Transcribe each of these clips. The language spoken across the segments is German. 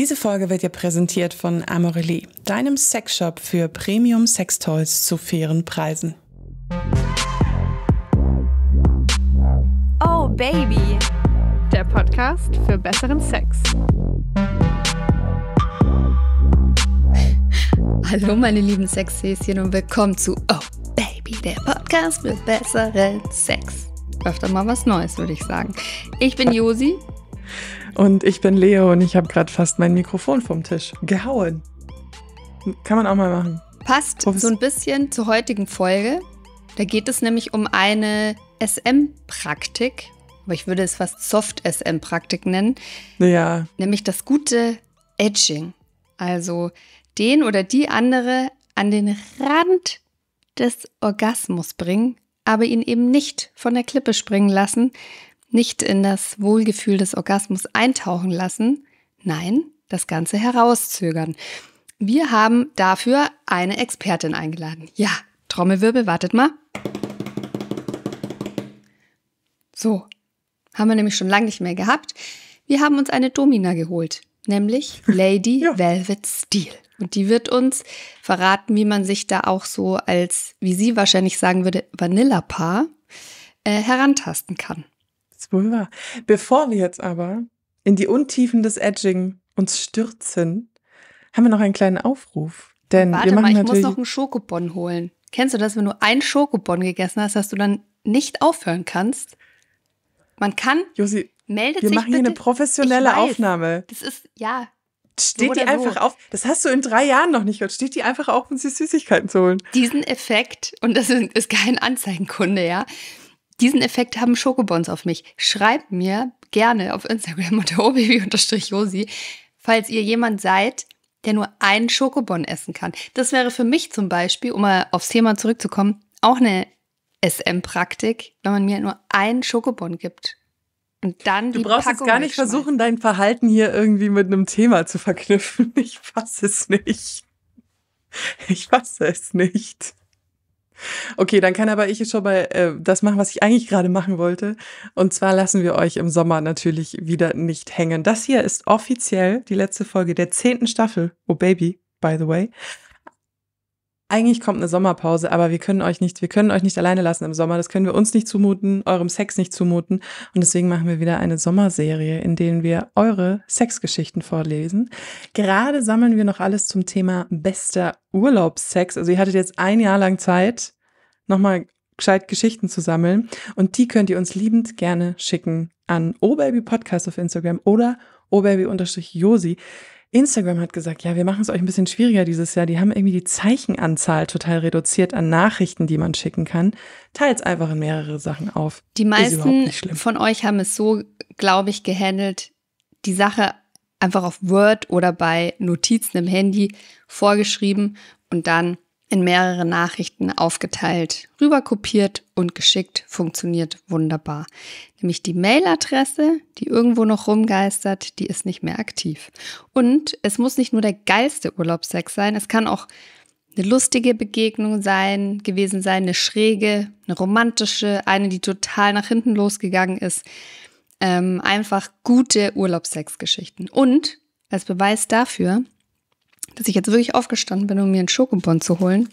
Diese Folge wird dir präsentiert von Amorelie, deinem Sexshop für Premium Sextoys zu fairen Preisen. Oh Baby, der Podcast für besseren Sex. Hallo meine lieben Sexhäschen und willkommen zu Oh Baby, der Podcast für besseren Sex. Öfter mal was Neues, würde ich sagen. Ich bin Josi und ich bin Leo und ich habe gerade fast mein Mikrofon vom Tisch gehauen. Kann man auch mal machen. Passt so ein bisschen zur heutigen Folge. Da geht es nämlich um eine SM-Praktik, aber ich würde es fast Soft-SM-Praktik nennen. Ja. Nämlich das gute Edging. Also den oder die andere an den Rand des Orgasmus bringen, aber ihn eben nicht von der Klippe springen lassen, nicht in das Wohlgefühl des Orgasmus eintauchen lassen, nein, das Ganze herauszögern. Wir haben dafür eine Expertin eingeladen. Ja, Trommelwirbel, wartet mal. So, haben wir nämlich schon lange nicht mehr gehabt. Wir haben uns eine Domina geholt, nämlich Lady ja. Velvet Steel. Und die wird uns verraten, wie man sich da auch so als, wie sie wahrscheinlich sagen würde, Vanilla-Paar äh, herantasten kann wahr. Bevor wir jetzt aber in die Untiefen des Edging uns stürzen, haben wir noch einen kleinen Aufruf. Denn Warte wir machen mal, ich muss noch einen Schokobon holen. Kennst du das, wenn du einen Schokobon gegessen hast, dass du dann nicht aufhören kannst? Man kann. Josi, meldet wir sich machen bitte. hier eine professionelle Aufnahme. Das ist, ja. Steht so die einfach so. auf. Das hast du in drei Jahren noch nicht gehört. Steht die einfach auf, um sich Süßigkeiten zu holen. Diesen Effekt, und das ist, ist kein Anzeigenkunde, ja. Diesen Effekt haben Schokobons auf mich. Schreibt mir gerne auf Instagram unter obaby-josi, falls ihr jemand seid, der nur einen Schokobon essen kann. Das wäre für mich zum Beispiel, um mal aufs Thema zurückzukommen, auch eine SM-Praktik, wenn man mir nur einen Schokobon gibt. Und dann du brauchst jetzt gar nicht versuchen, dein Verhalten hier irgendwie mit einem Thema zu verknüpfen. Ich fasse es nicht. Ich fasse es nicht. Okay, dann kann aber ich schon mal äh, das machen, was ich eigentlich gerade machen wollte. Und zwar lassen wir euch im Sommer natürlich wieder nicht hängen. Das hier ist offiziell die letzte Folge der zehnten Staffel. Oh Baby, by the way. Eigentlich kommt eine Sommerpause, aber wir können euch nicht, wir können euch nicht alleine lassen im Sommer. Das können wir uns nicht zumuten, eurem Sex nicht zumuten. Und deswegen machen wir wieder eine Sommerserie, in denen wir eure Sexgeschichten vorlesen. Gerade sammeln wir noch alles zum Thema bester Urlaubssex. Also ihr hattet jetzt ein Jahr lang Zeit, nochmal gescheit Geschichten zu sammeln. Und die könnt ihr uns liebend gerne schicken an obabypodcast auf Instagram oder obaby-josi. Instagram hat gesagt, ja, wir machen es euch ein bisschen schwieriger dieses Jahr. Die haben irgendwie die Zeichenanzahl total reduziert an Nachrichten, die man schicken kann. Teilt einfach in mehrere Sachen auf. Die meisten von euch haben es so, glaube ich, gehandelt, die Sache einfach auf Word oder bei Notizen im Handy vorgeschrieben und dann in mehrere Nachrichten aufgeteilt, rüberkopiert und geschickt, funktioniert wunderbar. Nämlich die Mailadresse, die irgendwo noch rumgeistert, die ist nicht mehr aktiv. Und es muss nicht nur der geilste Urlaubssex sein, es kann auch eine lustige Begegnung sein, gewesen sein, eine schräge, eine romantische, eine, die total nach hinten losgegangen ist. Ähm, einfach gute Urlaubssexgeschichten. Und als Beweis dafür dass ich jetzt wirklich aufgestanden bin, um mir einen Schokobon zu holen.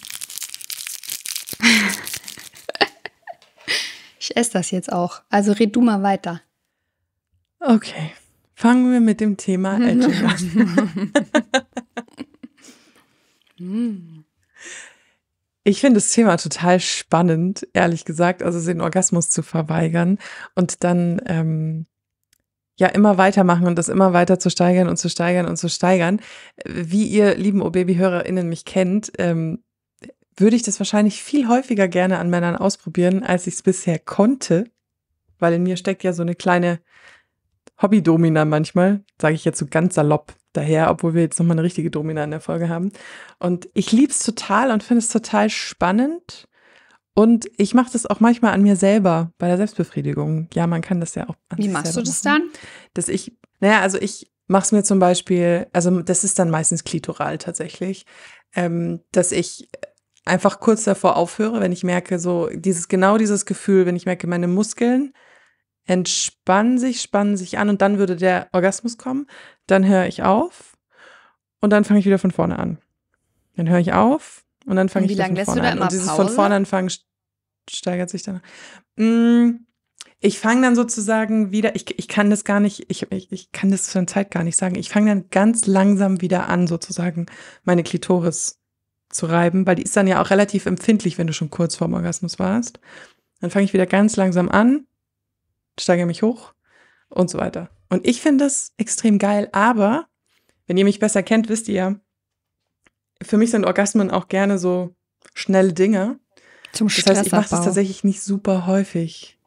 ich esse das jetzt auch. Also red du mal weiter. Okay. Fangen wir mit dem Thema Edging an. Ich finde das Thema total spannend, ehrlich gesagt, also den Orgasmus zu verweigern und dann ähm, ja immer weitermachen und das immer weiter zu steigern und zu steigern und zu steigern. Wie ihr lieben O-Baby-HörerInnen mich kennt, ähm, würde ich das wahrscheinlich viel häufiger gerne an Männern ausprobieren, als ich es bisher konnte, weil in mir steckt ja so eine kleine Hobby-Domina manchmal, sage ich jetzt so ganz salopp daher, obwohl wir jetzt nochmal eine richtige Domina in der Folge haben. Und ich liebe es total und finde es total spannend und ich mache das auch manchmal an mir selber bei der Selbstbefriedigung. Ja, man kann das ja auch. An Wie machst du das machen. dann? Dass ich, naja, also ich mache es mir zum Beispiel, also das ist dann meistens klitoral tatsächlich, ähm, dass ich einfach kurz davor aufhöre, wenn ich merke, so dieses, genau dieses Gefühl, wenn ich merke, meine Muskeln entspannen sich, spannen sich an und dann würde der Orgasmus kommen, dann höre ich auf und dann fange ich wieder von vorne an. Dann höre ich auf und dann fange ich wieder von vorne an. Und dieses Pause? von vorne anfangen steigert sich dann. Mm, ich fange dann sozusagen wieder, ich, ich kann das gar nicht, ich, ich, ich kann das für eine Zeit gar nicht sagen. Ich fange dann ganz langsam wieder an, sozusagen meine Klitoris zu reiben, weil die ist dann ja auch relativ empfindlich, wenn du schon kurz vorm Orgasmus warst. Dann fange ich wieder ganz langsam an, steigere mich hoch und so weiter. Und ich finde das extrem geil, aber wenn ihr mich besser kennt, wisst ihr ja, für mich sind Orgasmen auch gerne so schnelle Dinge. Zum Das heißt, ich mache das tatsächlich nicht super häufig.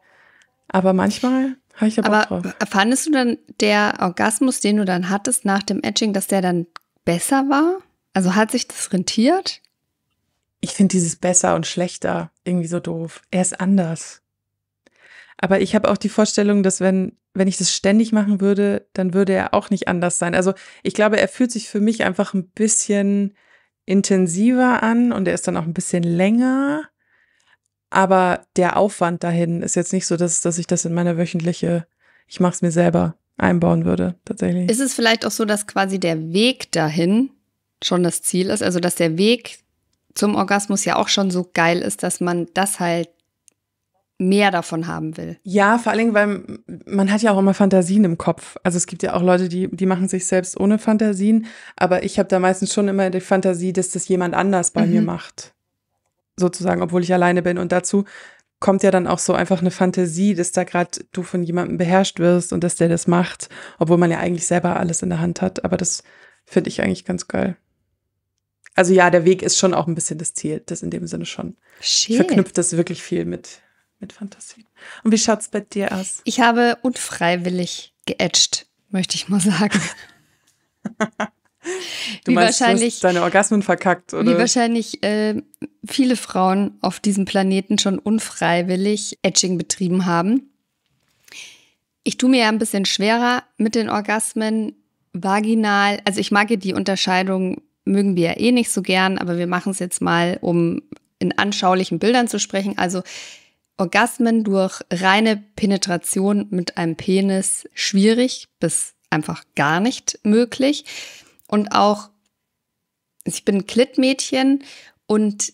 Aber manchmal habe ich da Bock Aber drauf. fandest du dann der Orgasmus, den du dann hattest nach dem Edging, dass der dann besser war? Also hat sich das rentiert? Ich finde dieses besser und schlechter irgendwie so doof. Er ist anders. Aber ich habe auch die Vorstellung, dass wenn, wenn ich das ständig machen würde, dann würde er auch nicht anders sein. Also ich glaube, er fühlt sich für mich einfach ein bisschen intensiver an und er ist dann auch ein bisschen länger. Aber der Aufwand dahin ist jetzt nicht so, dass, dass ich das in meine wöchentliche, ich mache es mir selber einbauen würde, tatsächlich. Ist es vielleicht auch so, dass quasi der Weg dahin schon das Ziel ist? Also, dass der Weg zum Orgasmus ja auch schon so geil ist, dass man das halt mehr davon haben will. Ja, vor allen Dingen, weil man hat ja auch immer Fantasien im Kopf. Also es gibt ja auch Leute, die, die machen sich selbst ohne Fantasien, aber ich habe da meistens schon immer die Fantasie, dass das jemand anders bei mhm. mir macht. Sozusagen, obwohl ich alleine bin. Und dazu kommt ja dann auch so einfach eine Fantasie, dass da gerade du von jemandem beherrscht wirst und dass der das macht, obwohl man ja eigentlich selber alles in der Hand hat. Aber das finde ich eigentlich ganz geil. Also ja, der Weg ist schon auch ein bisschen das Ziel, das in dem Sinne schon. Schön. Verknüpft das wirklich viel mit, mit Fantasien. Und wie schaut's bei dir aus? Ich habe unfreiwillig geätscht, möchte ich mal sagen. du wie meinst, wahrscheinlich, du hast deine Orgasmen verkackt, oder? Wie wahrscheinlich äh, viele Frauen auf diesem Planeten schon unfreiwillig Etching betrieben haben. Ich tue mir ja ein bisschen schwerer mit den Orgasmen vaginal. Also ich mag die Unterscheidung, mögen wir ja eh nicht so gern, aber wir machen es jetzt mal, um in anschaulichen Bildern zu sprechen. Also Orgasmen durch reine Penetration mit einem Penis schwierig bis einfach gar nicht möglich. Und auch, ich bin Klittmädchen und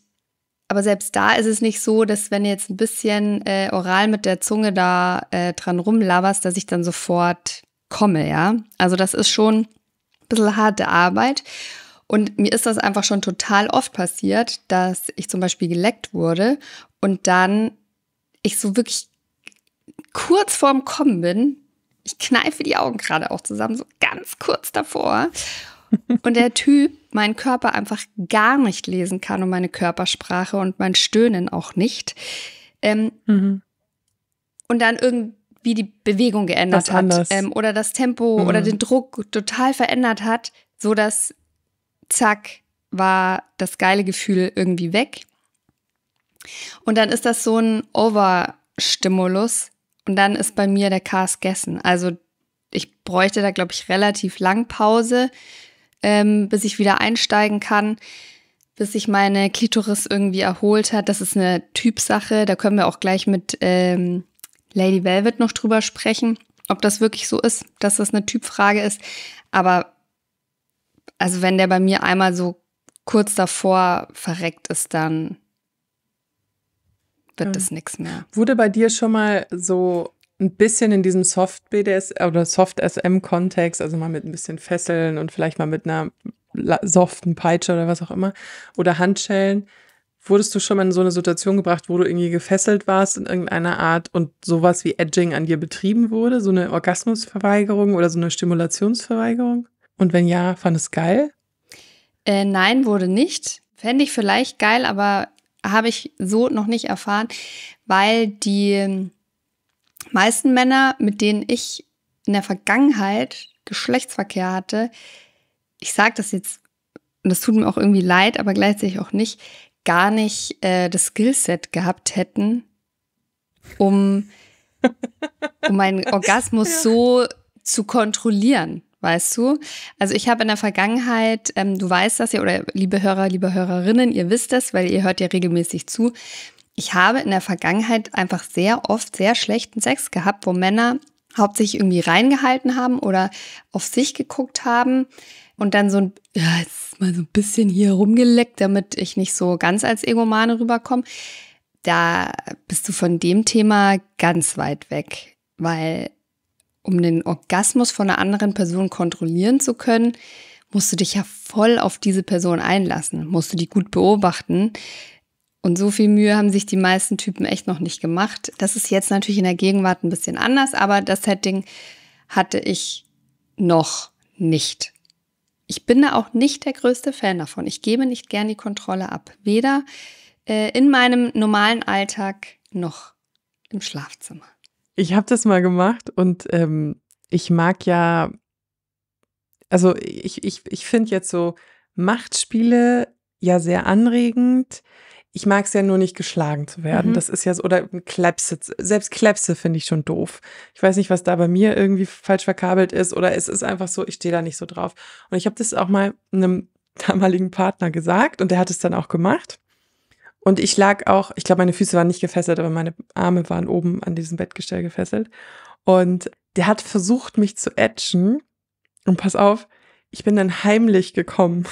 aber selbst da ist es nicht so, dass wenn du jetzt ein bisschen äh, oral mit der Zunge da äh, dran rumlaberst, dass ich dann sofort komme, ja. Also das ist schon ein bisschen harte Arbeit. Und mir ist das einfach schon total oft passiert, dass ich zum Beispiel geleckt wurde und dann ich so wirklich kurz vorm Kommen bin. Ich kneife die Augen gerade auch zusammen, so ganz kurz davor. Und der Typ meinen Körper einfach gar nicht lesen kann und meine Körpersprache und mein Stöhnen auch nicht. Ähm, mhm. Und dann irgendwie die Bewegung geändert hat ähm, oder das Tempo mhm. oder den Druck total verändert hat, so dass zack war das geile Gefühl irgendwie weg. Und dann ist das so ein Overstimulus und dann ist bei mir der Cast gegessen. Also ich bräuchte da, glaube ich, relativ lang Pause, ähm, bis ich wieder einsteigen kann, bis sich meine Klitoris irgendwie erholt hat. Das ist eine Typsache. Da können wir auch gleich mit ähm, Lady Velvet noch drüber sprechen, ob das wirklich so ist, dass das eine Typfrage ist. Aber also wenn der bei mir einmal so kurz davor verreckt ist, dann wird das nichts mehr. Wurde bei dir schon mal so ein bisschen in diesem Soft BDS oder Soft SM Kontext, also mal mit ein bisschen Fesseln und vielleicht mal mit einer soften Peitsche oder was auch immer oder Handschellen. Wurdest du schon mal in so eine Situation gebracht, wo du irgendwie gefesselt warst in irgendeiner Art und sowas wie Edging an dir betrieben wurde? So eine Orgasmusverweigerung oder so eine Stimulationsverweigerung? Und wenn ja, fand es geil? Äh, nein, wurde nicht. Fände ich vielleicht geil, aber habe ich so noch nicht erfahren, weil die meisten Männer, mit denen ich in der Vergangenheit Geschlechtsverkehr hatte, ich sage das jetzt, und das tut mir auch irgendwie leid, aber gleichzeitig auch nicht, gar nicht äh, das Skillset gehabt hätten, um, um meinen Orgasmus ja. so zu kontrollieren weißt du? Also ich habe in der Vergangenheit, ähm, du weißt das ja, oder liebe Hörer, liebe Hörerinnen, ihr wisst das, weil ihr hört ja regelmäßig zu. Ich habe in der Vergangenheit einfach sehr oft sehr schlechten Sex gehabt, wo Männer hauptsächlich irgendwie reingehalten haben oder auf sich geguckt haben und dann so ein, ja, jetzt mal so ein bisschen hier rumgeleckt, damit ich nicht so ganz als Egomane rüberkomme. Da bist du von dem Thema ganz weit weg, weil um den Orgasmus von einer anderen Person kontrollieren zu können, musst du dich ja voll auf diese Person einlassen, musst du die gut beobachten. Und so viel Mühe haben sich die meisten Typen echt noch nicht gemacht. Das ist jetzt natürlich in der Gegenwart ein bisschen anders, aber das Setting hatte ich noch nicht. Ich bin da auch nicht der größte Fan davon. Ich gebe nicht gern die Kontrolle ab. Weder äh, in meinem normalen Alltag noch im Schlafzimmer. Ich habe das mal gemacht und ähm, ich mag ja, also ich, ich, ich finde jetzt so Machtspiele ja sehr anregend. Ich mag es ja nur nicht geschlagen zu werden. Mhm. Das ist ja so, oder Klepse, selbst Klepse finde ich schon doof. Ich weiß nicht, was da bei mir irgendwie falsch verkabelt ist oder es ist einfach so, ich stehe da nicht so drauf. Und ich habe das auch mal einem damaligen Partner gesagt und der hat es dann auch gemacht. Und ich lag auch, ich glaube, meine Füße waren nicht gefesselt, aber meine Arme waren oben an diesem Bettgestell gefesselt. Und der hat versucht, mich zu etchen. Und pass auf, ich bin dann heimlich gekommen.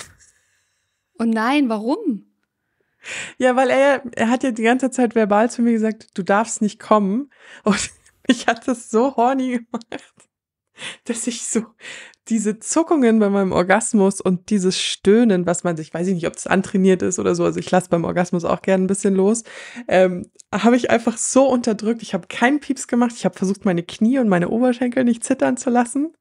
Oh nein, warum? Ja, weil er, er hat ja die ganze Zeit verbal zu mir gesagt, du darfst nicht kommen. Und mich hat das so horny gemacht, dass ich so diese Zuckungen bei meinem Orgasmus und dieses Stöhnen, was man sich, weiß ich nicht, ob das antrainiert ist oder so, also ich lasse beim Orgasmus auch gerne ein bisschen los, ähm, habe ich einfach so unterdrückt. Ich habe keinen Pieps gemacht. Ich habe versucht, meine Knie und meine Oberschenkel nicht zittern zu lassen.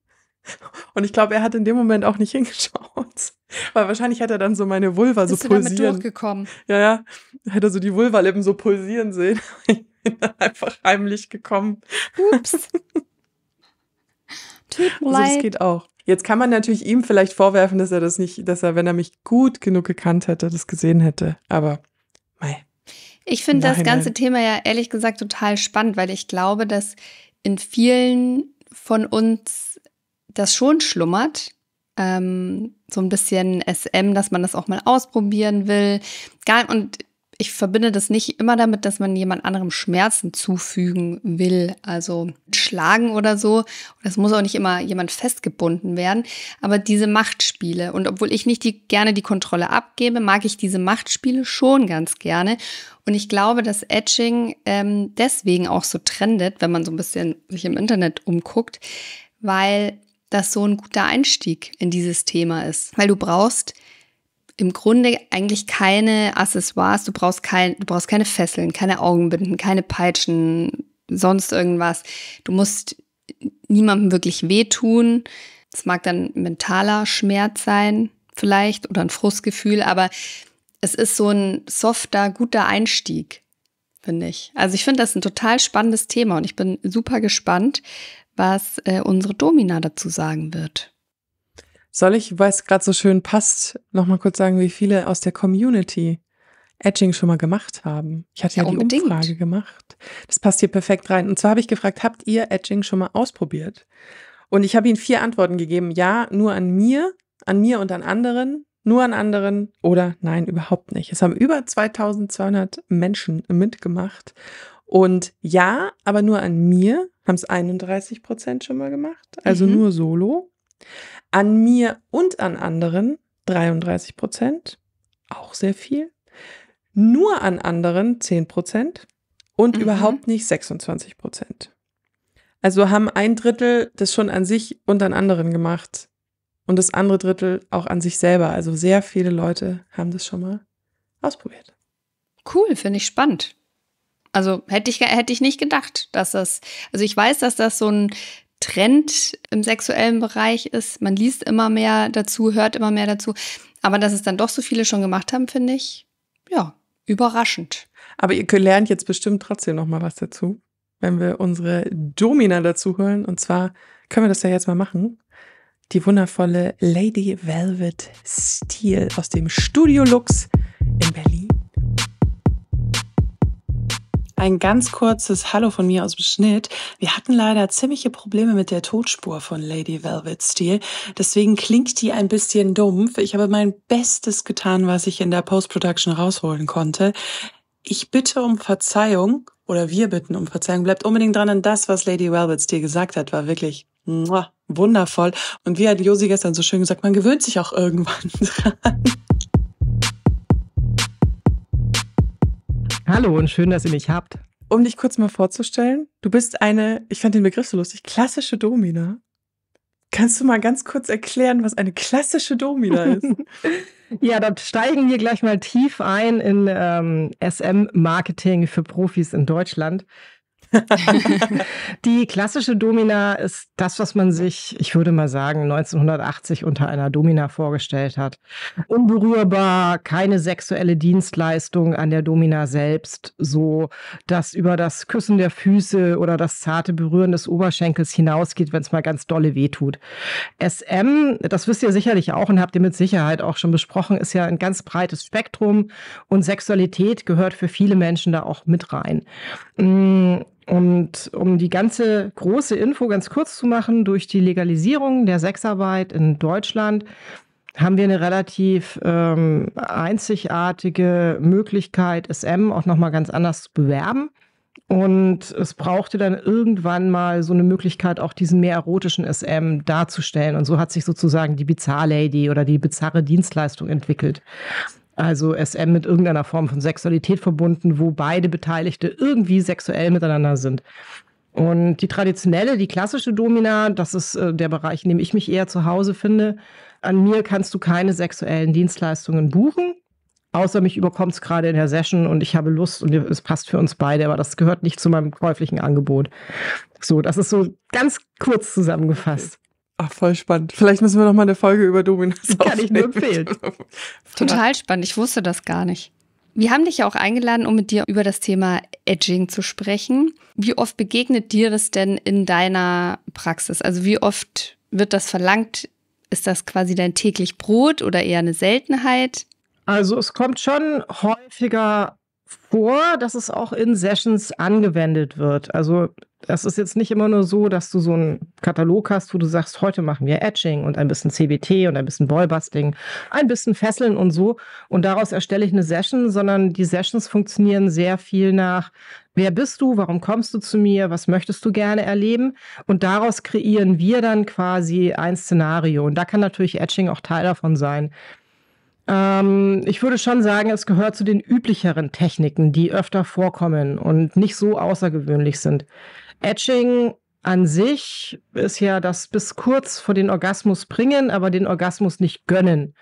Und ich glaube, er hat in dem Moment auch nicht hingeschaut. Weil wahrscheinlich hat er dann so meine Vulva Bist so pulsieren. Du damit durchgekommen? Ja, ja. Hätte er so die Vulvalippen so pulsieren sehen. Ich bin dann einfach heimlich gekommen. Ups. Tut mir also, das geht auch. Jetzt kann man natürlich ihm vielleicht vorwerfen, dass er das nicht, dass er, wenn er mich gut genug gekannt hätte, das gesehen hätte. Aber, mei. Ich finde das ganze Thema ja ehrlich gesagt total spannend, weil ich glaube, dass in vielen von uns das schon schlummert. Ähm, so ein bisschen SM, dass man das auch mal ausprobieren will. Und ich verbinde das nicht immer damit, dass man jemand anderem Schmerzen zufügen will, also schlagen oder so. Das muss auch nicht immer jemand festgebunden werden. Aber diese Machtspiele und obwohl ich nicht die, gerne die Kontrolle abgebe, mag ich diese Machtspiele schon ganz gerne. Und ich glaube, dass Etching ähm, deswegen auch so trendet, wenn man so ein bisschen sich im Internet umguckt, weil das so ein guter Einstieg in dieses Thema ist. Weil du brauchst im Grunde eigentlich keine Accessoires, du brauchst, kein, du brauchst keine Fesseln, keine Augenbinden, keine Peitschen, sonst irgendwas. Du musst niemandem wirklich wehtun. Es mag dann mentaler Schmerz sein, vielleicht, oder ein Frustgefühl, aber es ist so ein softer, guter Einstieg, finde ich. Also ich finde das ein total spannendes Thema und ich bin super gespannt, was äh, unsere Domina dazu sagen wird. Soll ich, weil es gerade so schön passt, nochmal kurz sagen, wie viele aus der Community Edging schon mal gemacht haben? Ich hatte ja, ja die unbedingt. Umfrage gemacht. Das passt hier perfekt rein. Und zwar habe ich gefragt, habt ihr Edging schon mal ausprobiert? Und ich habe ihnen vier Antworten gegeben. Ja, nur an mir, an mir und an anderen, nur an anderen oder nein, überhaupt nicht. Es haben über 2200 Menschen mitgemacht. Und ja, aber nur an mir haben es 31 Prozent schon mal gemacht. Also mhm. nur solo. An mir und an anderen 33 Prozent, auch sehr viel. Nur an anderen 10 Prozent und mhm. überhaupt nicht 26 Prozent. Also haben ein Drittel das schon an sich und an anderen gemacht und das andere Drittel auch an sich selber. Also sehr viele Leute haben das schon mal ausprobiert. Cool, finde ich spannend. Also hätte ich, hätte ich nicht gedacht, dass das, also ich weiß, dass das so ein Trend im sexuellen Bereich ist. Man liest immer mehr dazu, hört immer mehr dazu. Aber dass es dann doch so viele schon gemacht haben, finde ich, ja, überraschend. Aber ihr lernt jetzt bestimmt trotzdem noch mal was dazu, wenn wir unsere Domina dazu hören. Und zwar können wir das ja jetzt mal machen. Die wundervolle Lady Velvet Steel aus dem Studio Lux in Berlin. Ein ganz kurzes Hallo von mir aus dem Schnitt. Wir hatten leider ziemliche Probleme mit der Tonspur von Lady Velvet Steel. Deswegen klingt die ein bisschen dumpf. Ich habe mein Bestes getan, was ich in der Post-Production rausholen konnte. Ich bitte um Verzeihung oder wir bitten um Verzeihung. Bleibt unbedingt dran an das, was Lady Welbets dir gesagt hat, war wirklich wundervoll. Und wie hat Josi gestern so schön gesagt, man gewöhnt sich auch irgendwann dran. Hallo und schön, dass ihr mich habt. Um dich kurz mal vorzustellen, du bist eine, ich fand den Begriff so lustig, klassische Domina. Kannst du mal ganz kurz erklären, was eine klassische Domina ist? ja, dann steigen wir gleich mal tief ein in ähm, SM-Marketing für Profis in Deutschland. die klassische Domina ist das, was man sich, ich würde mal sagen, 1980 unter einer Domina vorgestellt hat. Unberührbar, keine sexuelle Dienstleistung an der Domina selbst, so dass über das Küssen der Füße oder das zarte Berühren des Oberschenkels hinausgeht, wenn es mal ganz dolle wehtut. SM, das wisst ihr sicherlich auch und habt ihr mit Sicherheit auch schon besprochen, ist ja ein ganz breites Spektrum und Sexualität gehört für viele Menschen da auch mit rein. Und um die ganze große Info ganz kurz zu machen, durch die Legalisierung der Sexarbeit in Deutschland haben wir eine relativ ähm, einzigartige Möglichkeit, SM auch nochmal ganz anders zu bewerben. Und es brauchte dann irgendwann mal so eine Möglichkeit, auch diesen mehr erotischen SM darzustellen. Und so hat sich sozusagen die Bizarre Lady oder die bizarre Dienstleistung entwickelt also SM mit irgendeiner Form von Sexualität verbunden, wo beide Beteiligte irgendwie sexuell miteinander sind. Und die traditionelle, die klassische Domina, das ist äh, der Bereich, in dem ich mich eher zu Hause finde. An mir kannst du keine sexuellen Dienstleistungen buchen, außer mich überkommt es gerade in der Session und ich habe Lust und es passt für uns beide, aber das gehört nicht zu meinem käuflichen Angebot. So, das ist so ganz kurz zusammengefasst. Ach, voll spannend. Vielleicht müssen wir noch mal eine Folge über Dominos Kann ich nur empfehlen. Total spannend. Ich wusste das gar nicht. Wir haben dich ja auch eingeladen, um mit dir über das Thema Edging zu sprechen. Wie oft begegnet dir das denn in deiner Praxis? Also wie oft wird das verlangt? Ist das quasi dein täglich Brot oder eher eine Seltenheit? Also es kommt schon häufiger vor, dass es auch in Sessions angewendet wird. Also das ist jetzt nicht immer nur so, dass du so einen Katalog hast, wo du sagst, heute machen wir Etching und ein bisschen CBT und ein bisschen Ballbusting, ein bisschen Fesseln und so. Und daraus erstelle ich eine Session, sondern die Sessions funktionieren sehr viel nach, wer bist du, warum kommst du zu mir, was möchtest du gerne erleben? Und daraus kreieren wir dann quasi ein Szenario. Und da kann natürlich Etching auch Teil davon sein. Ähm, ich würde schon sagen, es gehört zu den üblicheren Techniken, die öfter vorkommen und nicht so außergewöhnlich sind. Etching an sich ist ja das bis kurz vor den Orgasmus bringen, aber den Orgasmus nicht gönnen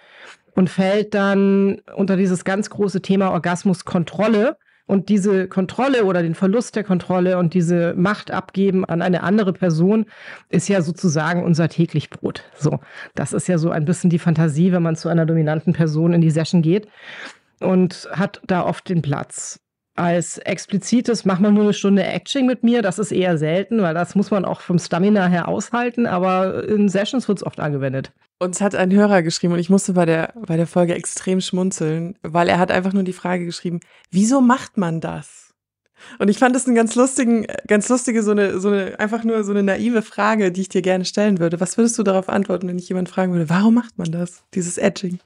und fällt dann unter dieses ganz große Thema Orgasmuskontrolle. Und diese Kontrolle oder den Verlust der Kontrolle und diese Macht abgeben an eine andere Person ist ja sozusagen unser täglich Brot. So, das ist ja so ein bisschen die Fantasie, wenn man zu einer dominanten Person in die Session geht und hat da oft den Platz als explizites, mach mal nur eine Stunde Acting mit mir, das ist eher selten, weil das muss man auch vom Stamina her aushalten, aber in Sessions wird es oft angewendet. Uns hat ein Hörer geschrieben und ich musste bei der, bei der Folge extrem schmunzeln, weil er hat einfach nur die Frage geschrieben, wieso macht man das? Und ich fand das eine ganz lustigen, ganz lustige, so eine, so eine, einfach nur so eine naive Frage, die ich dir gerne stellen würde. Was würdest du darauf antworten, wenn ich jemand fragen würde, warum macht man das, dieses Edging?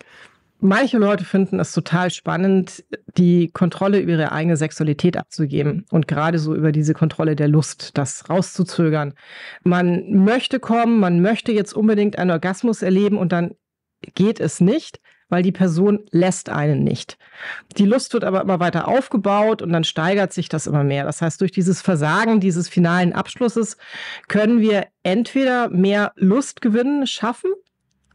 Manche Leute finden es total spannend, die Kontrolle über ihre eigene Sexualität abzugeben und gerade so über diese Kontrolle der Lust, das rauszuzögern. Man möchte kommen, man möchte jetzt unbedingt einen Orgasmus erleben und dann geht es nicht, weil die Person lässt einen nicht. Die Lust wird aber immer weiter aufgebaut und dann steigert sich das immer mehr. Das heißt, durch dieses Versagen dieses finalen Abschlusses können wir entweder mehr Lust gewinnen, schaffen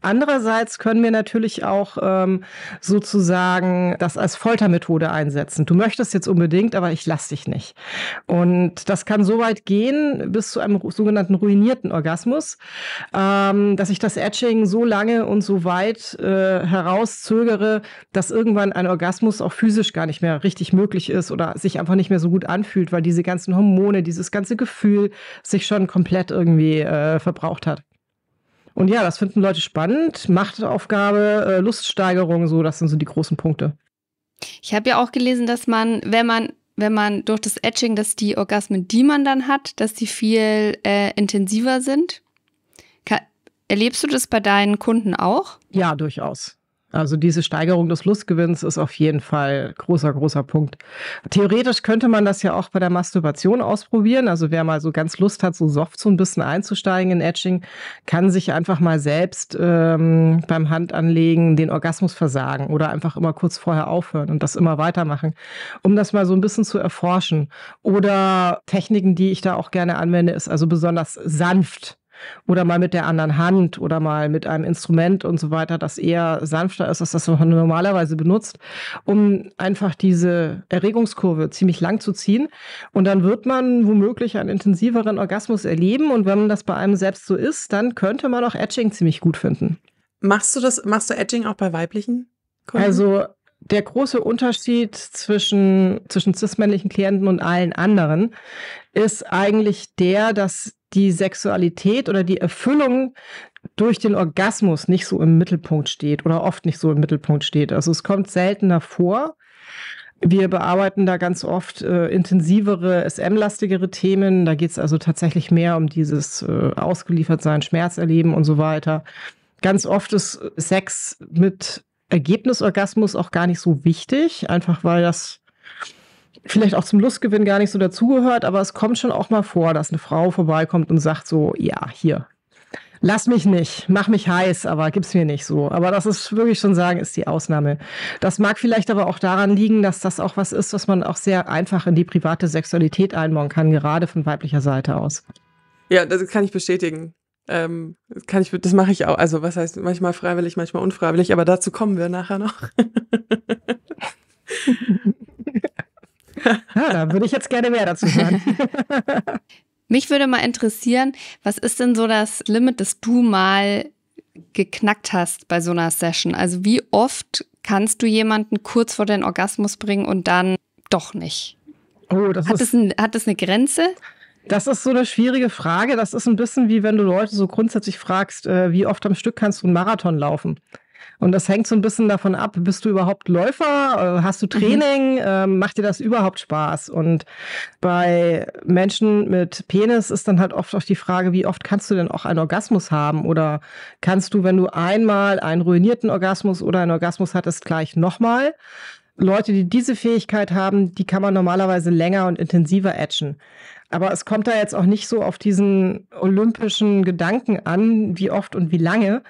Andererseits können wir natürlich auch ähm, sozusagen das als Foltermethode einsetzen. Du möchtest jetzt unbedingt, aber ich lass dich nicht. Und das kann so weit gehen bis zu einem sogenannten ruinierten Orgasmus, ähm, dass ich das Etching so lange und so weit äh, herauszögere, dass irgendwann ein Orgasmus auch physisch gar nicht mehr richtig möglich ist oder sich einfach nicht mehr so gut anfühlt, weil diese ganzen Hormone, dieses ganze Gefühl sich schon komplett irgendwie äh, verbraucht hat. Und ja, das finden Leute spannend. Machtaufgabe, äh, Luststeigerung, so, das sind so die großen Punkte. Ich habe ja auch gelesen, dass man, wenn man, wenn man durch das Etching, dass die Orgasmen, die man dann hat, dass die viel äh, intensiver sind. Ka erlebst du das bei deinen Kunden auch? Ja, durchaus. Also diese Steigerung des Lustgewinns ist auf jeden Fall großer, großer Punkt. Theoretisch könnte man das ja auch bei der Masturbation ausprobieren. Also wer mal so ganz Lust hat, so soft so ein bisschen einzusteigen in Etching, kann sich einfach mal selbst ähm, beim Handanlegen den Orgasmus versagen oder einfach immer kurz vorher aufhören und das immer weitermachen, um das mal so ein bisschen zu erforschen. Oder Techniken, die ich da auch gerne anwende, ist also besonders sanft oder mal mit der anderen Hand oder mal mit einem Instrument und so weiter, das eher sanfter ist, als das man normalerweise benutzt, um einfach diese Erregungskurve ziemlich lang zu ziehen. Und dann wird man womöglich einen intensiveren Orgasmus erleben. Und wenn das bei einem selbst so ist, dann könnte man auch Etching ziemlich gut finden. Machst du das, machst du Etching auch bei weiblichen Kunden? Also der große Unterschied zwischen, zwischen cis-männlichen Klienten und allen anderen ist eigentlich der, dass die Sexualität oder die Erfüllung durch den Orgasmus nicht so im Mittelpunkt steht oder oft nicht so im Mittelpunkt steht. Also es kommt seltener vor. Wir bearbeiten da ganz oft äh, intensivere, SM-lastigere Themen. Da geht es also tatsächlich mehr um dieses äh, Ausgeliefertsein, Schmerz erleben und so weiter. Ganz oft ist Sex mit Ergebnisorgasmus auch gar nicht so wichtig, einfach weil das vielleicht auch zum Lustgewinn gar nicht so dazugehört, aber es kommt schon auch mal vor, dass eine Frau vorbeikommt und sagt so, ja, hier, lass mich nicht, mach mich heiß, aber gib's mir nicht so. Aber das ist wirklich schon sagen, ist die Ausnahme. Das mag vielleicht aber auch daran liegen, dass das auch was ist, was man auch sehr einfach in die private Sexualität einbauen kann, gerade von weiblicher Seite aus. Ja, das kann ich bestätigen. Ähm, das kann ich, das mache ich auch. Also was heißt manchmal freiwillig, manchmal unfreiwillig, aber dazu kommen wir nachher noch. ja, da würde ich jetzt gerne mehr dazu hören. Mich würde mal interessieren, was ist denn so das Limit, das du mal geknackt hast bei so einer Session? Also wie oft kannst du jemanden kurz vor den Orgasmus bringen und dann doch nicht? Oh, das hat, ist, das ein, hat das eine Grenze? Das ist so eine schwierige Frage. Das ist ein bisschen wie wenn du Leute so grundsätzlich fragst, äh, wie oft am Stück kannst du einen Marathon laufen? Und das hängt so ein bisschen davon ab, bist du überhaupt Läufer? Äh, hast du mhm. Training? Mhm. Ähm, macht dir das überhaupt Spaß? Und bei Menschen mit Penis ist dann halt oft auch die Frage, wie oft kannst du denn auch einen Orgasmus haben? Oder kannst du, wenn du einmal einen ruinierten Orgasmus oder einen Orgasmus hattest, gleich nochmal? Leute, die diese Fähigkeit haben, die kann man normalerweise länger und intensiver etchen. Aber es kommt da jetzt auch nicht so auf diesen olympischen Gedanken an, wie oft und wie lange,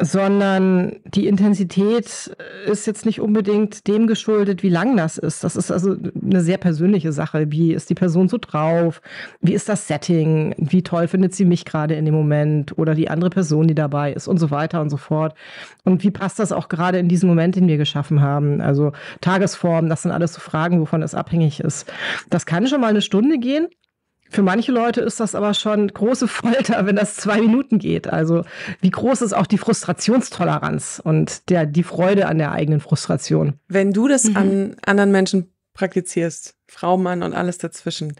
sondern die Intensität ist jetzt nicht unbedingt dem geschuldet, wie lang das ist. Das ist also eine sehr persönliche Sache. Wie ist die Person so drauf? Wie ist das Setting? Wie toll findet sie mich gerade in dem Moment oder die andere Person, die dabei ist und so weiter und so fort. Und wie passt das auch gerade in diesem Moment, den wir geschaffen haben? Also Tagesform, das sind alles so Fragen, wovon es abhängig ist. Das kann schon mal eine Stunde gehen. Für manche Leute ist das aber schon große Folter, wenn das zwei Minuten geht. Also wie groß ist auch die Frustrationstoleranz und der, die Freude an der eigenen Frustration? Wenn du das mhm. an anderen Menschen praktizierst, Frau, Mann und alles dazwischen,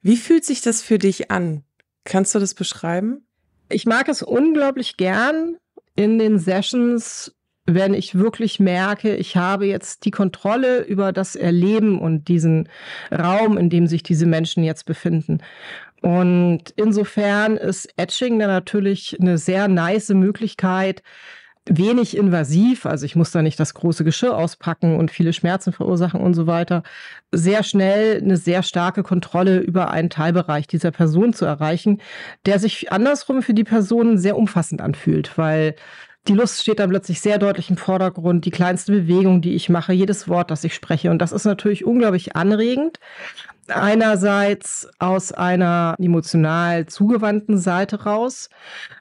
wie fühlt sich das für dich an? Kannst du das beschreiben? Ich mag es unglaublich gern, in den Sessions wenn ich wirklich merke, ich habe jetzt die Kontrolle über das Erleben und diesen Raum, in dem sich diese Menschen jetzt befinden. Und insofern ist Etching dann natürlich eine sehr nice Möglichkeit, wenig invasiv, also ich muss da nicht das große Geschirr auspacken und viele Schmerzen verursachen und so weiter, sehr schnell eine sehr starke Kontrolle über einen Teilbereich dieser Person zu erreichen, der sich andersrum für die Person sehr umfassend anfühlt, weil die Lust steht dann plötzlich sehr deutlich im Vordergrund, die kleinste Bewegung, die ich mache, jedes Wort, das ich spreche. Und das ist natürlich unglaublich anregend. Einerseits aus einer emotional zugewandten Seite raus.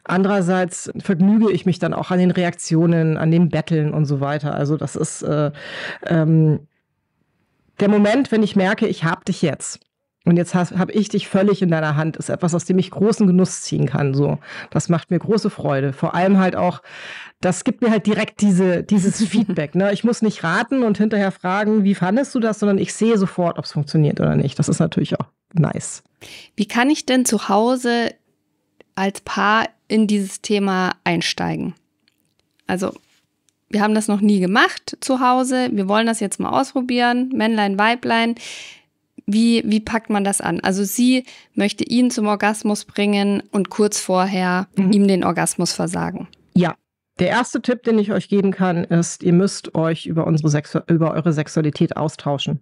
Andererseits vergnüge ich mich dann auch an den Reaktionen, an den Betteln und so weiter. Also das ist äh, ähm, der Moment, wenn ich merke, ich hab dich jetzt. Und jetzt habe ich dich völlig in deiner Hand, ist etwas, aus dem ich großen Genuss ziehen kann. So, das macht mir große Freude. Vor allem halt auch, das gibt mir halt direkt diese, dieses Feedback. Ne? Ich muss nicht raten und hinterher fragen, wie fandest du das, sondern ich sehe sofort, ob es funktioniert oder nicht. Das ist natürlich auch nice. Wie kann ich denn zu Hause als Paar in dieses Thema einsteigen? Also, wir haben das noch nie gemacht zu Hause. Wir wollen das jetzt mal ausprobieren. Männlein, Weiblein. Wie, wie packt man das an? Also sie möchte ihn zum Orgasmus bringen und kurz vorher mhm. ihm den Orgasmus versagen. Ja, Der erste Tipp, den ich euch geben kann, ist, ihr müsst euch über, unsere Sexu über eure Sexualität austauschen.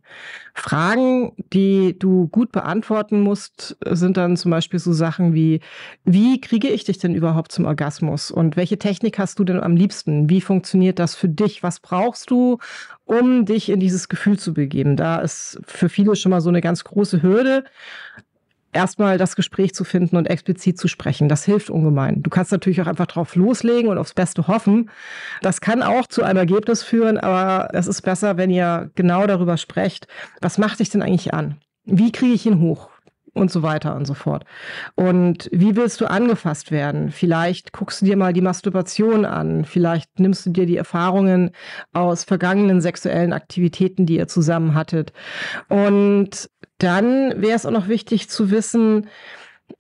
Fragen, die du gut beantworten musst, sind dann zum Beispiel so Sachen wie, wie kriege ich dich denn überhaupt zum Orgasmus? Und welche Technik hast du denn am liebsten? Wie funktioniert das für dich? Was brauchst du, um dich in dieses Gefühl zu begeben? Da ist für viele schon mal so eine ganz große Hürde erstmal das Gespräch zu finden und explizit zu sprechen. Das hilft ungemein. Du kannst natürlich auch einfach drauf loslegen und aufs Beste hoffen. Das kann auch zu einem Ergebnis führen, aber es ist besser, wenn ihr genau darüber sprecht, was macht dich denn eigentlich an? Wie kriege ich ihn hoch? und so weiter und so fort. Und wie willst du angefasst werden? Vielleicht guckst du dir mal die Masturbation an. Vielleicht nimmst du dir die Erfahrungen aus vergangenen sexuellen Aktivitäten, die ihr zusammen hattet. Und dann wäre es auch noch wichtig zu wissen,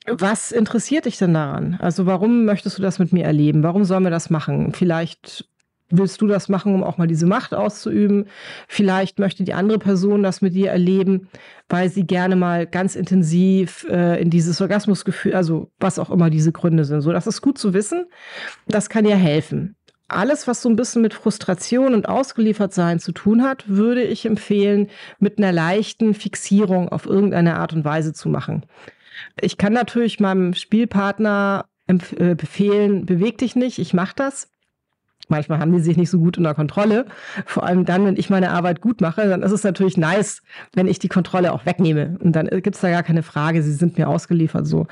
was interessiert dich denn daran? Also warum möchtest du das mit mir erleben? Warum sollen wir das machen? Vielleicht willst du das machen, um auch mal diese Macht auszuüben. Vielleicht möchte die andere Person das mit dir erleben, weil sie gerne mal ganz intensiv äh, in dieses Orgasmusgefühl, also was auch immer diese Gründe sind. So, das ist gut zu wissen. Das kann dir helfen alles, was so ein bisschen mit Frustration und Ausgeliefertsein zu tun hat, würde ich empfehlen, mit einer leichten Fixierung auf irgendeine Art und Weise zu machen. Ich kann natürlich meinem Spielpartner äh, befehlen, beweg dich nicht, ich mache das. Manchmal haben die sich nicht so gut unter Kontrolle. Vor allem dann, wenn ich meine Arbeit gut mache, dann ist es natürlich nice, wenn ich die Kontrolle auch wegnehme. Und dann gibt es da gar keine Frage, sie sind mir ausgeliefert so.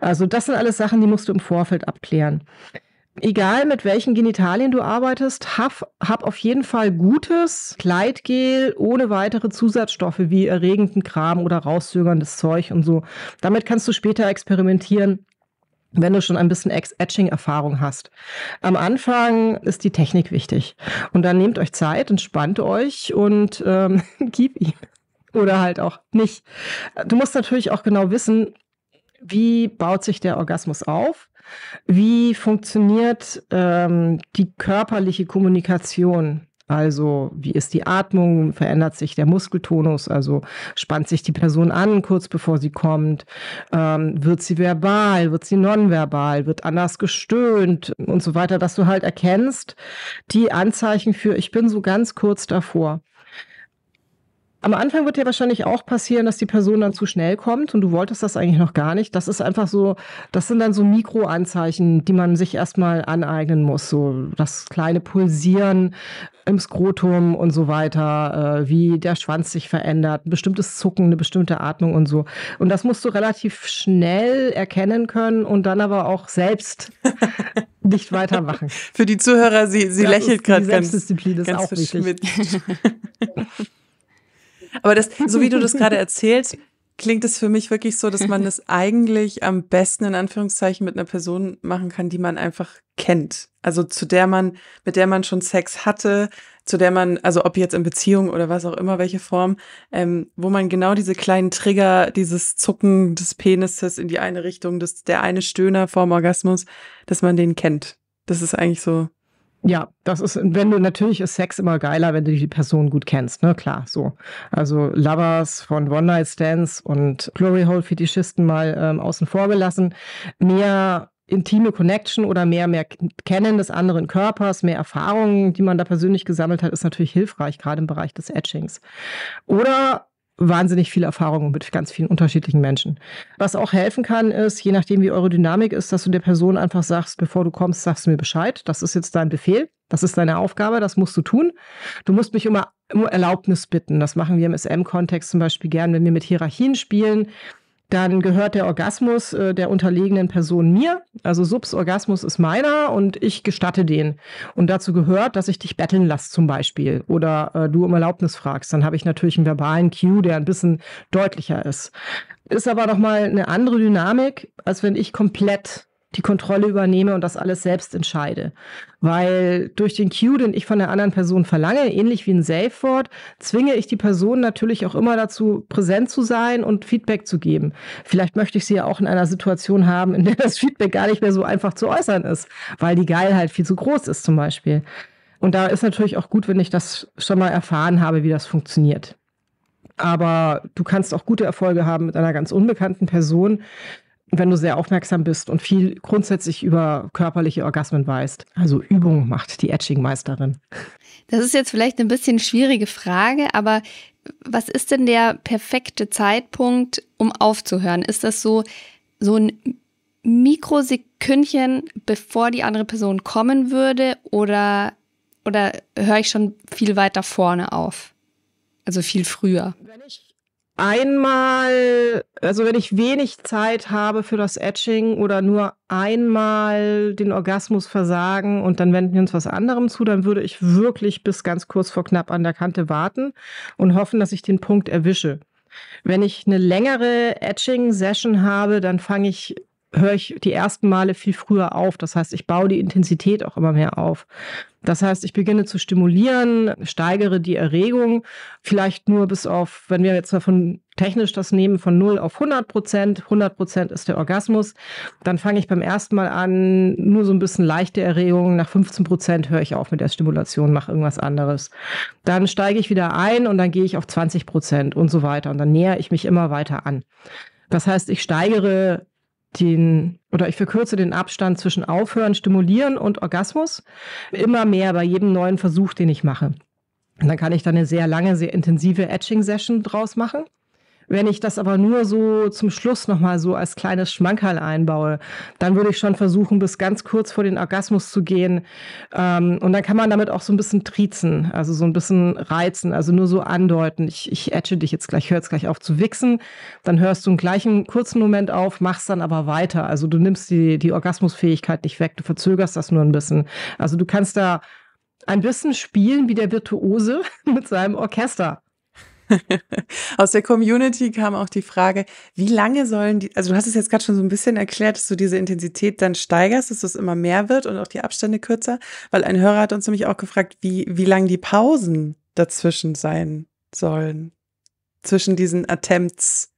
Also das sind alles Sachen, die musst du im Vorfeld abklären egal mit welchen Genitalien du arbeitest, hab, hab auf jeden Fall gutes Kleidgel ohne weitere Zusatzstoffe wie erregenden Kram oder rauszögerndes Zeug und so. Damit kannst du später experimentieren wenn du schon ein bisschen Etching-Erfahrung hast. Am Anfang ist die Technik wichtig. Und dann nehmt euch Zeit, entspannt euch und ähm, gib ihm. Oder halt auch nicht. Du musst natürlich auch genau wissen, wie baut sich der Orgasmus auf? Wie funktioniert ähm, die körperliche Kommunikation? Also, wie ist die Atmung? Verändert sich der Muskeltonus? Also, spannt sich die Person an kurz bevor sie kommt? Ähm, wird sie verbal? Wird sie nonverbal? Wird anders gestöhnt? Und so weiter, dass du halt erkennst, die Anzeichen für, ich bin so ganz kurz davor. Am Anfang wird dir wahrscheinlich auch passieren, dass die Person dann zu schnell kommt und du wolltest das eigentlich noch gar nicht. Das ist einfach so, das sind dann so Mikroanzeichen, die man sich erstmal aneignen muss. So das kleine Pulsieren im Skrotum und so weiter, äh, wie der Schwanz sich verändert, ein bestimmtes Zucken, eine bestimmte Atmung und so. Und das musst du relativ schnell erkennen können und dann aber auch selbst nicht weitermachen. Für die Zuhörer, sie, sie lächelt gerade ganz, Selbstdisziplin ist ganz auch wichtig. Aber das, so wie du das gerade erzählst, klingt es für mich wirklich so, dass man das eigentlich am besten in Anführungszeichen mit einer Person machen kann, die man einfach kennt. Also zu der man, mit der man schon Sex hatte, zu der man, also ob jetzt in Beziehung oder was auch immer, welche Form, ähm, wo man genau diese kleinen Trigger, dieses Zucken des Penises in die eine Richtung, das, der eine Stöhner vorm Orgasmus, dass man den kennt. Das ist eigentlich so ja, das ist, wenn du natürlich ist Sex immer geiler, wenn du die Person gut kennst, ne? Klar, so. Also Lovers von One Night Stands und Glory Hole Fetischisten mal ähm, außen vor gelassen. Mehr intime Connection oder mehr, mehr Kennen des anderen Körpers, mehr Erfahrungen, die man da persönlich gesammelt hat, ist natürlich hilfreich, gerade im Bereich des Etchings. Oder wahnsinnig viel Erfahrung mit ganz vielen unterschiedlichen Menschen. Was auch helfen kann, ist, je nachdem, wie eure Dynamik ist, dass du der Person einfach sagst, bevor du kommst, sagst du mir Bescheid. Das ist jetzt dein Befehl. Das ist deine Aufgabe. Das musst du tun. Du musst mich immer um Erlaubnis bitten. Das machen wir im SM-Kontext zum Beispiel gern, wenn wir mit Hierarchien spielen dann gehört der Orgasmus äh, der unterlegenen Person mir. Also Subsorgasmus ist meiner und ich gestatte den. Und dazu gehört, dass ich dich betteln lasse zum Beispiel oder äh, du um Erlaubnis fragst. Dann habe ich natürlich einen verbalen Cue, der ein bisschen deutlicher ist. Ist aber noch mal eine andere Dynamik, als wenn ich komplett die Kontrolle übernehme und das alles selbst entscheide. Weil durch den Cue, den ich von der anderen Person verlange, ähnlich wie ein Safe-Wort, zwinge ich die Person natürlich auch immer dazu, präsent zu sein und Feedback zu geben. Vielleicht möchte ich sie ja auch in einer Situation haben, in der das Feedback gar nicht mehr so einfach zu äußern ist, weil die Geilheit viel zu groß ist zum Beispiel. Und da ist natürlich auch gut, wenn ich das schon mal erfahren habe, wie das funktioniert. Aber du kannst auch gute Erfolge haben mit einer ganz unbekannten Person, wenn du sehr aufmerksam bist und viel grundsätzlich über körperliche Orgasmen weißt. Also Übung macht die Etching-Meisterin. Das ist jetzt vielleicht eine bisschen schwierige Frage, aber was ist denn der perfekte Zeitpunkt, um aufzuhören? Ist das so, so ein Mikrosekündchen, bevor die andere Person kommen würde, oder, oder höre ich schon viel weiter vorne auf? Also viel früher. Wenn ich einmal, also wenn ich wenig Zeit habe für das Etching oder nur einmal den Orgasmus versagen und dann wenden wir uns was anderem zu, dann würde ich wirklich bis ganz kurz vor knapp an der Kante warten und hoffen, dass ich den Punkt erwische. Wenn ich eine längere Etching-Session habe, dann fange ich höre ich die ersten Male viel früher auf. Das heißt, ich baue die Intensität auch immer mehr auf. Das heißt, ich beginne zu stimulieren, steigere die Erregung, vielleicht nur bis auf, wenn wir jetzt mal von technisch das nehmen, von 0 auf 100 Prozent. 100 Prozent ist der Orgasmus. Dann fange ich beim ersten Mal an, nur so ein bisschen leichte Erregung. Nach 15 Prozent höre ich auf mit der Stimulation, mache irgendwas anderes. Dann steige ich wieder ein und dann gehe ich auf 20 Prozent und so weiter. Und dann nähere ich mich immer weiter an. Das heißt, ich steigere den oder ich verkürze den Abstand zwischen Aufhören, Stimulieren und Orgasmus immer mehr bei jedem neuen Versuch, den ich mache. Und dann kann ich dann eine sehr lange, sehr intensive Etching-Session draus machen. Wenn ich das aber nur so zum Schluss nochmal so als kleines Schmankerl einbaue, dann würde ich schon versuchen, bis ganz kurz vor den Orgasmus zu gehen. Ähm, und dann kann man damit auch so ein bisschen triezen, also so ein bisschen reizen, also nur so andeuten. Ich, ich etche dich jetzt gleich, hör jetzt gleich auf zu wichsen. Dann hörst du einen gleichen kurzen Moment auf, machst dann aber weiter. Also du nimmst die, die Orgasmusfähigkeit nicht weg, du verzögerst das nur ein bisschen. Also du kannst da ein bisschen spielen wie der Virtuose mit seinem Orchester. Aus der Community kam auch die Frage, wie lange sollen die, also du hast es jetzt gerade schon so ein bisschen erklärt, dass du diese Intensität dann steigerst, dass es immer mehr wird und auch die Abstände kürzer, weil ein Hörer hat uns nämlich auch gefragt, wie, wie lang die Pausen dazwischen sein sollen. Zwischen diesen Attempts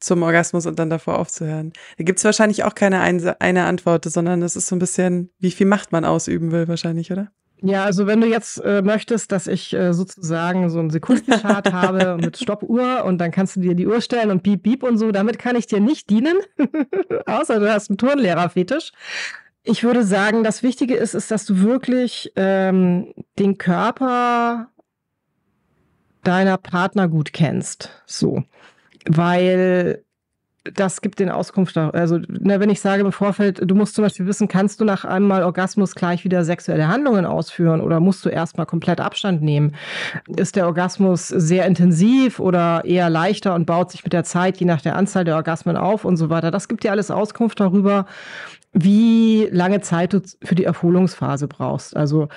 zum Orgasmus und dann davor aufzuhören. Da gibt es wahrscheinlich auch keine eine, Antwort, sondern es ist so ein bisschen, wie viel Macht man ausüben will, wahrscheinlich, oder? Ja, also wenn du jetzt äh, möchtest, dass ich äh, sozusagen so einen Sekundenchart habe mit Stoppuhr und dann kannst du dir die Uhr stellen und piep, piep und so, damit kann ich dir nicht dienen, außer du hast einen Turnlehrerfetisch. Ich würde sagen, das Wichtige ist, ist, dass du wirklich ähm, den Körper deiner Partner gut kennst. So. Weil das gibt den Auskunft. Also, ne, wenn ich sage im Vorfeld, du musst zum Beispiel wissen, kannst du nach einmal Orgasmus gleich wieder sexuelle Handlungen ausführen oder musst du erstmal komplett Abstand nehmen? Ist der Orgasmus sehr intensiv oder eher leichter und baut sich mit der Zeit, je nach der Anzahl der Orgasmen auf und so weiter? Das gibt dir alles Auskunft darüber, wie lange Zeit du für die Erholungsphase brauchst. Also,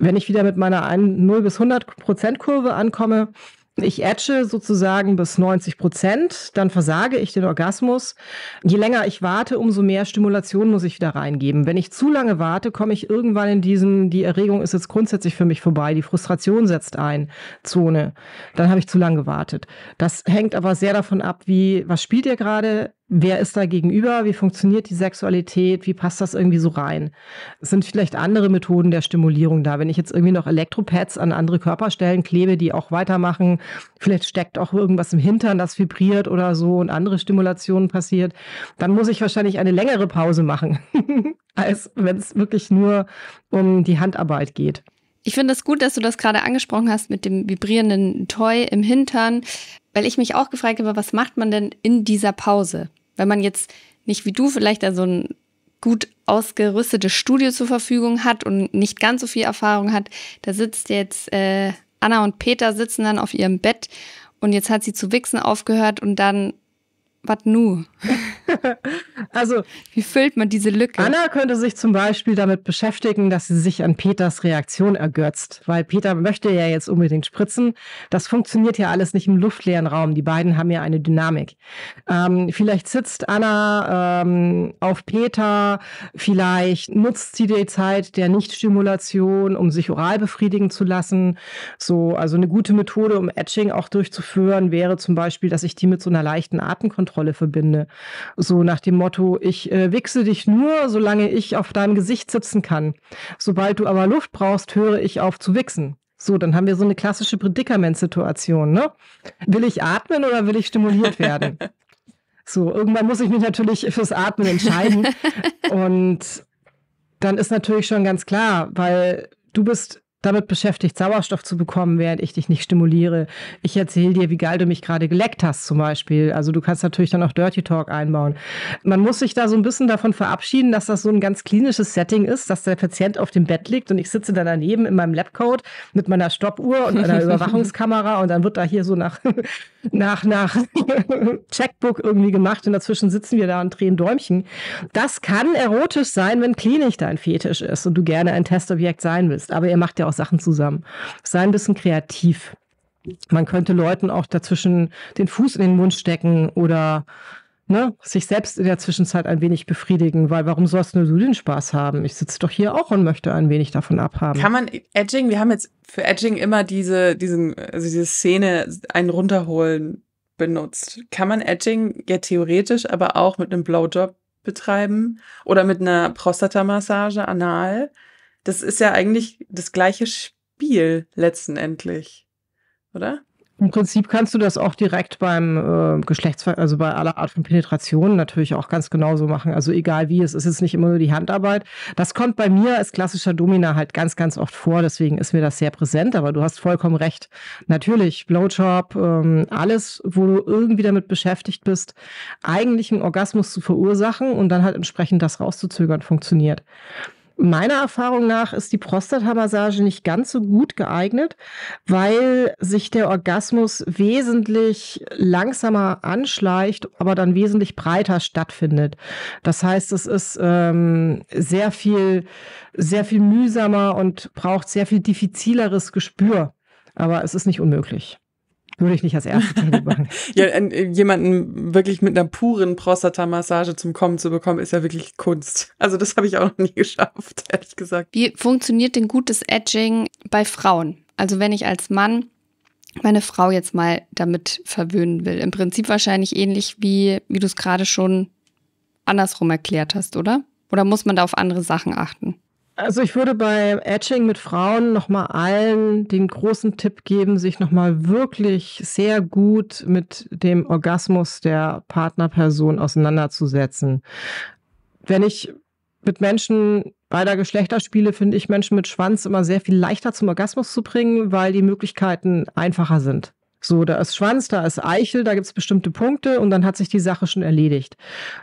wenn ich wieder mit meiner 0 bis 100 Prozent Kurve ankomme, ich etche sozusagen bis 90 Prozent, dann versage ich den Orgasmus. Je länger ich warte, umso mehr Stimulation muss ich wieder reingeben. Wenn ich zu lange warte, komme ich irgendwann in diesen, die Erregung ist jetzt grundsätzlich für mich vorbei, die Frustration setzt ein, Zone. Dann habe ich zu lange gewartet. Das hängt aber sehr davon ab, wie, was spielt ihr gerade? Wer ist da gegenüber? Wie funktioniert die Sexualität? Wie passt das irgendwie so rein? Es sind vielleicht andere Methoden der Stimulierung da. Wenn ich jetzt irgendwie noch Elektropads an andere Körperstellen klebe, die auch weitermachen, vielleicht steckt auch irgendwas im Hintern, das vibriert oder so und andere Stimulationen passiert, dann muss ich wahrscheinlich eine längere Pause machen, als wenn es wirklich nur um die Handarbeit geht. Ich finde es das gut, dass du das gerade angesprochen hast mit dem vibrierenden Toy im Hintern, weil ich mich auch gefragt habe, was macht man denn in dieser Pause? Wenn man jetzt nicht wie du vielleicht da so ein gut ausgerüstetes Studio zur Verfügung hat und nicht ganz so viel Erfahrung hat, da sitzt jetzt äh, Anna und Peter sitzen dann auf ihrem Bett und jetzt hat sie zu wichsen aufgehört und dann was nu? also, wie füllt man diese Lücke? Anna könnte sich zum Beispiel damit beschäftigen, dass sie sich an Peters Reaktion ergötzt, weil Peter möchte ja jetzt unbedingt spritzen. Das funktioniert ja alles nicht im luftleeren Raum. Die beiden haben ja eine Dynamik. Ähm, vielleicht sitzt Anna ähm, auf Peter, vielleicht nutzt sie die Zeit der Nichtstimulation, um sich oral befriedigen zu lassen. So, also eine gute Methode, um Etching auch durchzuführen, wäre zum Beispiel, dass ich die mit so einer leichten Atemkontrolle Kontrolle verbinde. So nach dem Motto, ich äh, wichse dich nur, solange ich auf deinem Gesicht sitzen kann. Sobald du aber Luft brauchst, höre ich auf zu wichsen. So, dann haben wir so eine klassische Prädikamentsituation, ne? Will ich atmen oder will ich stimuliert werden? So, irgendwann muss ich mich natürlich fürs Atmen entscheiden. und dann ist natürlich schon ganz klar, weil du bist damit beschäftigt, Sauerstoff zu bekommen, während ich dich nicht stimuliere. Ich erzähle dir, wie geil du mich gerade geleckt hast, zum Beispiel. Also du kannst natürlich dann auch Dirty Talk einbauen. Man muss sich da so ein bisschen davon verabschieden, dass das so ein ganz klinisches Setting ist, dass der Patient auf dem Bett liegt und ich sitze da daneben in meinem Labcoat mit meiner Stoppuhr und einer Überwachungskamera und dann wird da hier so nach, nach, nach Checkbook irgendwie gemacht und dazwischen sitzen wir da und drehen Däumchen. Das kann erotisch sein, wenn klinisch dein Fetisch ist und du gerne ein Testobjekt sein willst. Aber ihr macht ja auch Sachen zusammen. Sei ein bisschen kreativ. Man könnte Leuten auch dazwischen den Fuß in den Mund stecken oder ne, sich selbst in der Zwischenzeit ein wenig befriedigen, weil warum sollst nur du den Spaß haben? Ich sitze doch hier auch und möchte ein wenig davon abhaben. Kann man Edging, wir haben jetzt für Edging immer diese, diesen, also diese Szene, einen runterholen benutzt. Kann man Edging ja theoretisch aber auch mit einem Blowjob betreiben oder mit einer Prostatamassage anal? Das ist ja eigentlich das gleiche Spiel letztendlich, oder? Im Prinzip kannst du das auch direkt beim äh, Geschlechtsver also bei aller Art von Penetration natürlich auch ganz genauso machen. Also egal wie, es ist jetzt nicht immer nur die Handarbeit. Das kommt bei mir als klassischer Domina halt ganz, ganz oft vor. Deswegen ist mir das sehr präsent. Aber du hast vollkommen recht. Natürlich, Blowjob, ähm, alles, wo du irgendwie damit beschäftigt bist, eigentlich einen Orgasmus zu verursachen und dann halt entsprechend das rauszuzögern, funktioniert. Meiner Erfahrung nach ist die Prostata-Massage nicht ganz so gut geeignet, weil sich der Orgasmus wesentlich langsamer anschleicht, aber dann wesentlich breiter stattfindet. Das heißt, es ist ähm, sehr viel, sehr viel mühsamer und braucht sehr viel diffizileres Gespür. Aber es ist nicht unmöglich. Würde ich nicht als erste machen. ja, äh, jemanden wirklich mit einer puren Prostata-Massage zum Kommen zu bekommen, ist ja wirklich Kunst. Also das habe ich auch noch nie geschafft, ehrlich gesagt. Wie funktioniert denn gutes Edging bei Frauen? Also wenn ich als Mann meine Frau jetzt mal damit verwöhnen will. Im Prinzip wahrscheinlich ähnlich wie, wie du es gerade schon andersrum erklärt hast, oder? Oder muss man da auf andere Sachen achten? Also ich würde bei Etching mit Frauen nochmal allen den großen Tipp geben, sich nochmal wirklich sehr gut mit dem Orgasmus der Partnerperson auseinanderzusetzen. Wenn ich mit Menschen beider Geschlechter spiele, finde ich Menschen mit Schwanz immer sehr viel leichter zum Orgasmus zu bringen, weil die Möglichkeiten einfacher sind. So, da ist Schwanz, da ist Eichel, da gibt es bestimmte Punkte und dann hat sich die Sache schon erledigt.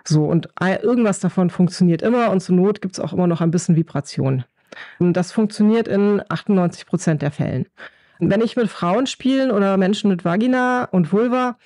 So, und irgendwas davon funktioniert immer und zur Not gibt es auch immer noch ein bisschen Vibration. Und das funktioniert in 98 Prozent der Fällen. Wenn ich mit Frauen spielen oder Menschen mit Vagina und Vulva,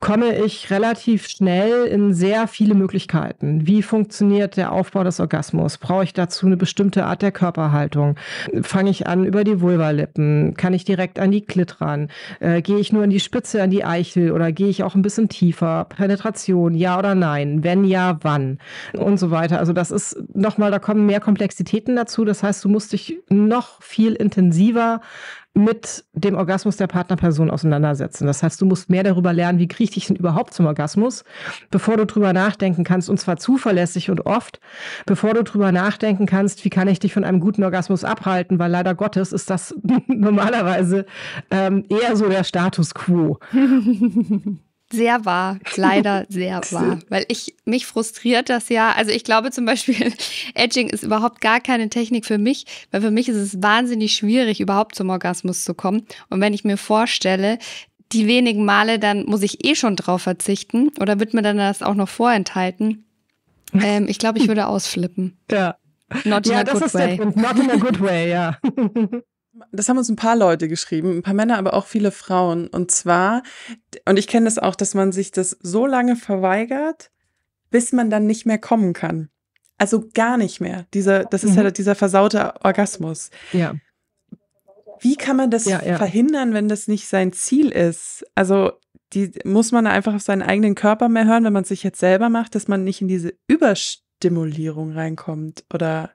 komme ich relativ schnell in sehr viele Möglichkeiten. Wie funktioniert der Aufbau des Orgasmus? Brauche ich dazu eine bestimmte Art der Körperhaltung? Fange ich an über die Vulvalippen? Kann ich direkt an die Klit ran? Äh, gehe ich nur in die Spitze, an die Eichel oder gehe ich auch ein bisschen tiefer? Penetration, ja oder nein? Wenn ja, wann? Und so weiter. Also das ist nochmal, da kommen mehr Komplexitäten dazu. Das heißt, du musst dich noch viel intensiver mit dem Orgasmus der Partnerperson auseinandersetzen. Das heißt, du musst mehr darüber lernen, wie kriege ich denn überhaupt zum Orgasmus, bevor du drüber nachdenken kannst, und zwar zuverlässig und oft, bevor du drüber nachdenken kannst, wie kann ich dich von einem guten Orgasmus abhalten, weil leider Gottes ist das normalerweise ähm, eher so der Status quo. Sehr wahr, leider sehr wahr. Weil ich, mich frustriert das ja. Also ich glaube zum Beispiel, Edging ist überhaupt gar keine Technik für mich, weil für mich ist es wahnsinnig schwierig, überhaupt zum Orgasmus zu kommen. Und wenn ich mir vorstelle, die wenigen Male, dann muss ich eh schon drauf verzichten oder wird mir dann das auch noch vorenthalten. Ähm, ich glaube, ich würde ausflippen. Ja. Not in ja, a das good ist way. Der Punkt. Not in a good way, ja. Das haben uns ein paar Leute geschrieben, ein paar Männer, aber auch viele Frauen. Und zwar, und ich kenne das auch, dass man sich das so lange verweigert, bis man dann nicht mehr kommen kann. Also gar nicht mehr. Dieser, das ist mhm. ja dieser versaute Orgasmus. Ja. Wie kann man das ja, ja. verhindern, wenn das nicht sein Ziel ist? Also die muss man einfach auf seinen eigenen Körper mehr hören, wenn man es sich jetzt selber macht, dass man nicht in diese Überstimulierung reinkommt? Oder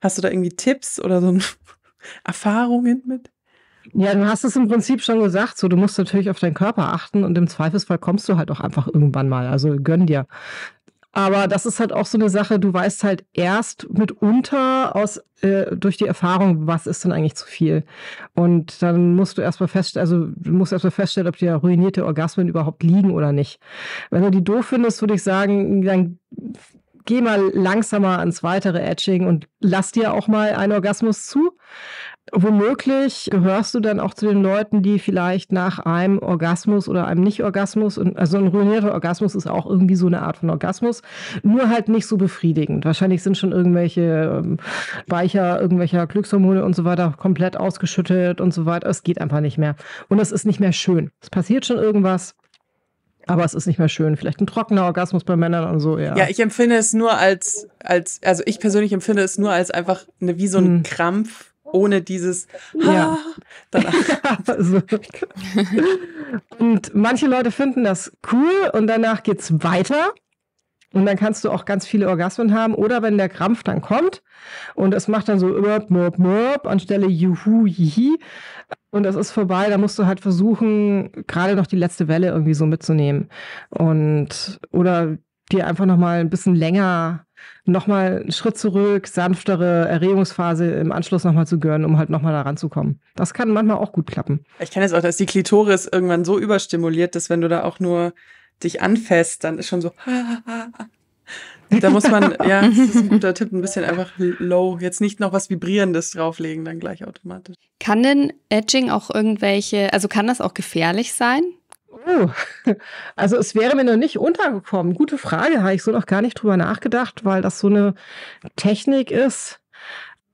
hast du da irgendwie Tipps oder so ein Erfahrungen mit? Ja, du hast es im Prinzip schon gesagt. So, du musst natürlich auf deinen Körper achten und im Zweifelsfall kommst du halt auch einfach irgendwann mal. Also gönn dir. Aber das ist halt auch so eine Sache, du weißt halt erst mitunter aus, äh, durch die Erfahrung, was ist denn eigentlich zu viel. Und dann musst du erstmal feststellen, also du musst erstmal feststellen, ob dir ruinierte Orgasmen überhaupt liegen oder nicht. Wenn du die doof findest, würde ich sagen, dann geh mal langsamer ans weitere Edging und lass dir auch mal einen Orgasmus zu. Womöglich gehörst du dann auch zu den Leuten, die vielleicht nach einem Orgasmus oder einem Nicht-Orgasmus, also ein ruinierter Orgasmus ist auch irgendwie so eine Art von Orgasmus, nur halt nicht so befriedigend. Wahrscheinlich sind schon irgendwelche ähm, Speicher, irgendwelcher Glückshormone und so weiter komplett ausgeschüttet und so weiter. Es geht einfach nicht mehr. Und es ist nicht mehr schön. Es passiert schon irgendwas. Aber es ist nicht mehr schön. Vielleicht ein trockener Orgasmus bei Männern und so, ja. Ja, ich empfinde es nur als, als, also ich persönlich empfinde es nur als einfach eine, wie so ein hm. Krampf ohne dieses ja. also. Und manche Leute finden das cool und danach geht's weiter. Und dann kannst du auch ganz viele Orgasmen haben. Oder wenn der Krampf dann kommt und es macht dann so mörb, mörb, mörb anstelle juhu, jihi. Und es ist vorbei, da musst du halt versuchen, gerade noch die letzte Welle irgendwie so mitzunehmen. Und, oder dir einfach nochmal ein bisschen länger nochmal einen Schritt zurück, sanftere Erregungsphase im Anschluss nochmal zu gönnen, um halt nochmal da ranzukommen. Das kann manchmal auch gut klappen. Ich kenne es auch, dass die Klitoris irgendwann so überstimuliert ist, wenn du da auch nur dich anfasst, dann ist schon so. Da muss man, ja, das ist ein guter Tipp, ein bisschen einfach low, jetzt nicht noch was Vibrierendes drauflegen, dann gleich automatisch. Kann denn Edging auch irgendwelche, also kann das auch gefährlich sein? Oh, also es wäre mir noch nicht untergekommen. Gute Frage, habe ich so noch gar nicht drüber nachgedacht, weil das so eine Technik ist.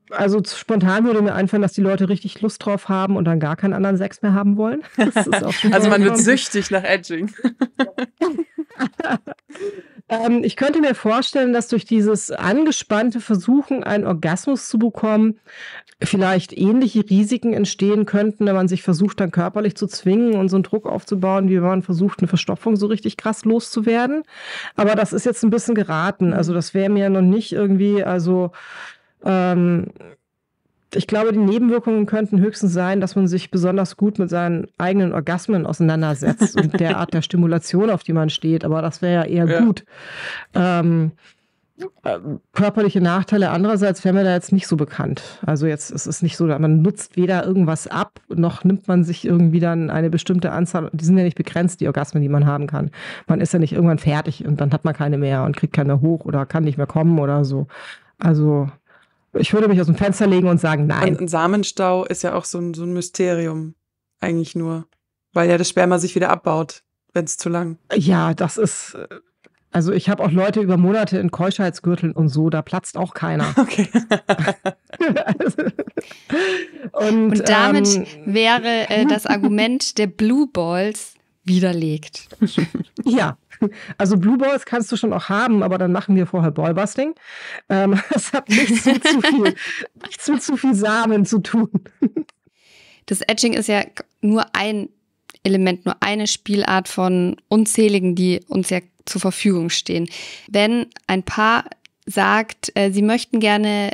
Also spontan würde mir einfallen, dass die Leute richtig Lust drauf haben und dann gar keinen anderen Sex mehr haben wollen. also man wird süchtig nach Edging. Ähm, ich könnte mir vorstellen, dass durch dieses angespannte Versuchen, einen Orgasmus zu bekommen, vielleicht ähnliche Risiken entstehen könnten, wenn man sich versucht, dann körperlich zu zwingen und so einen Druck aufzubauen, wie wenn man versucht, eine Verstopfung so richtig krass loszuwerden. Aber das ist jetzt ein bisschen geraten. Also das wäre mir noch nicht irgendwie, also ähm, ich glaube, die Nebenwirkungen könnten höchstens sein, dass man sich besonders gut mit seinen eigenen Orgasmen auseinandersetzt und der Art der Stimulation, auf die man steht. Aber das wäre ja eher ja. gut. Ähm, äh, körperliche Nachteile andererseits wären mir da jetzt nicht so bekannt. Also jetzt ist es nicht so, man nutzt weder irgendwas ab, noch nimmt man sich irgendwie dann eine bestimmte Anzahl, die sind ja nicht begrenzt, die Orgasmen, die man haben kann. Man ist ja nicht irgendwann fertig und dann hat man keine mehr und kriegt keine hoch oder kann nicht mehr kommen oder so. Also ich würde mich aus dem Fenster legen und sagen, nein. Und ein Samenstau ist ja auch so ein, so ein Mysterium, eigentlich nur. Weil ja das Sperma sich wieder abbaut, wenn es zu lang. Ja, das ist. Also ich habe auch Leute über Monate in Keuschheitsgürteln und so, da platzt auch keiner. Okay. und, und, damit ähm, wäre äh, das Argument der Blue Balls widerlegt. Ja, also Blue Balls kannst du schon auch haben, aber dann machen wir vorher Ballbusting. Ähm, das hat nichts mit zu viel, nichts mit zu viel Samen zu tun. Das Edging ist ja nur ein Element, nur eine Spielart von unzähligen, die uns ja zur Verfügung stehen. Wenn ein Paar sagt, äh, sie möchten gerne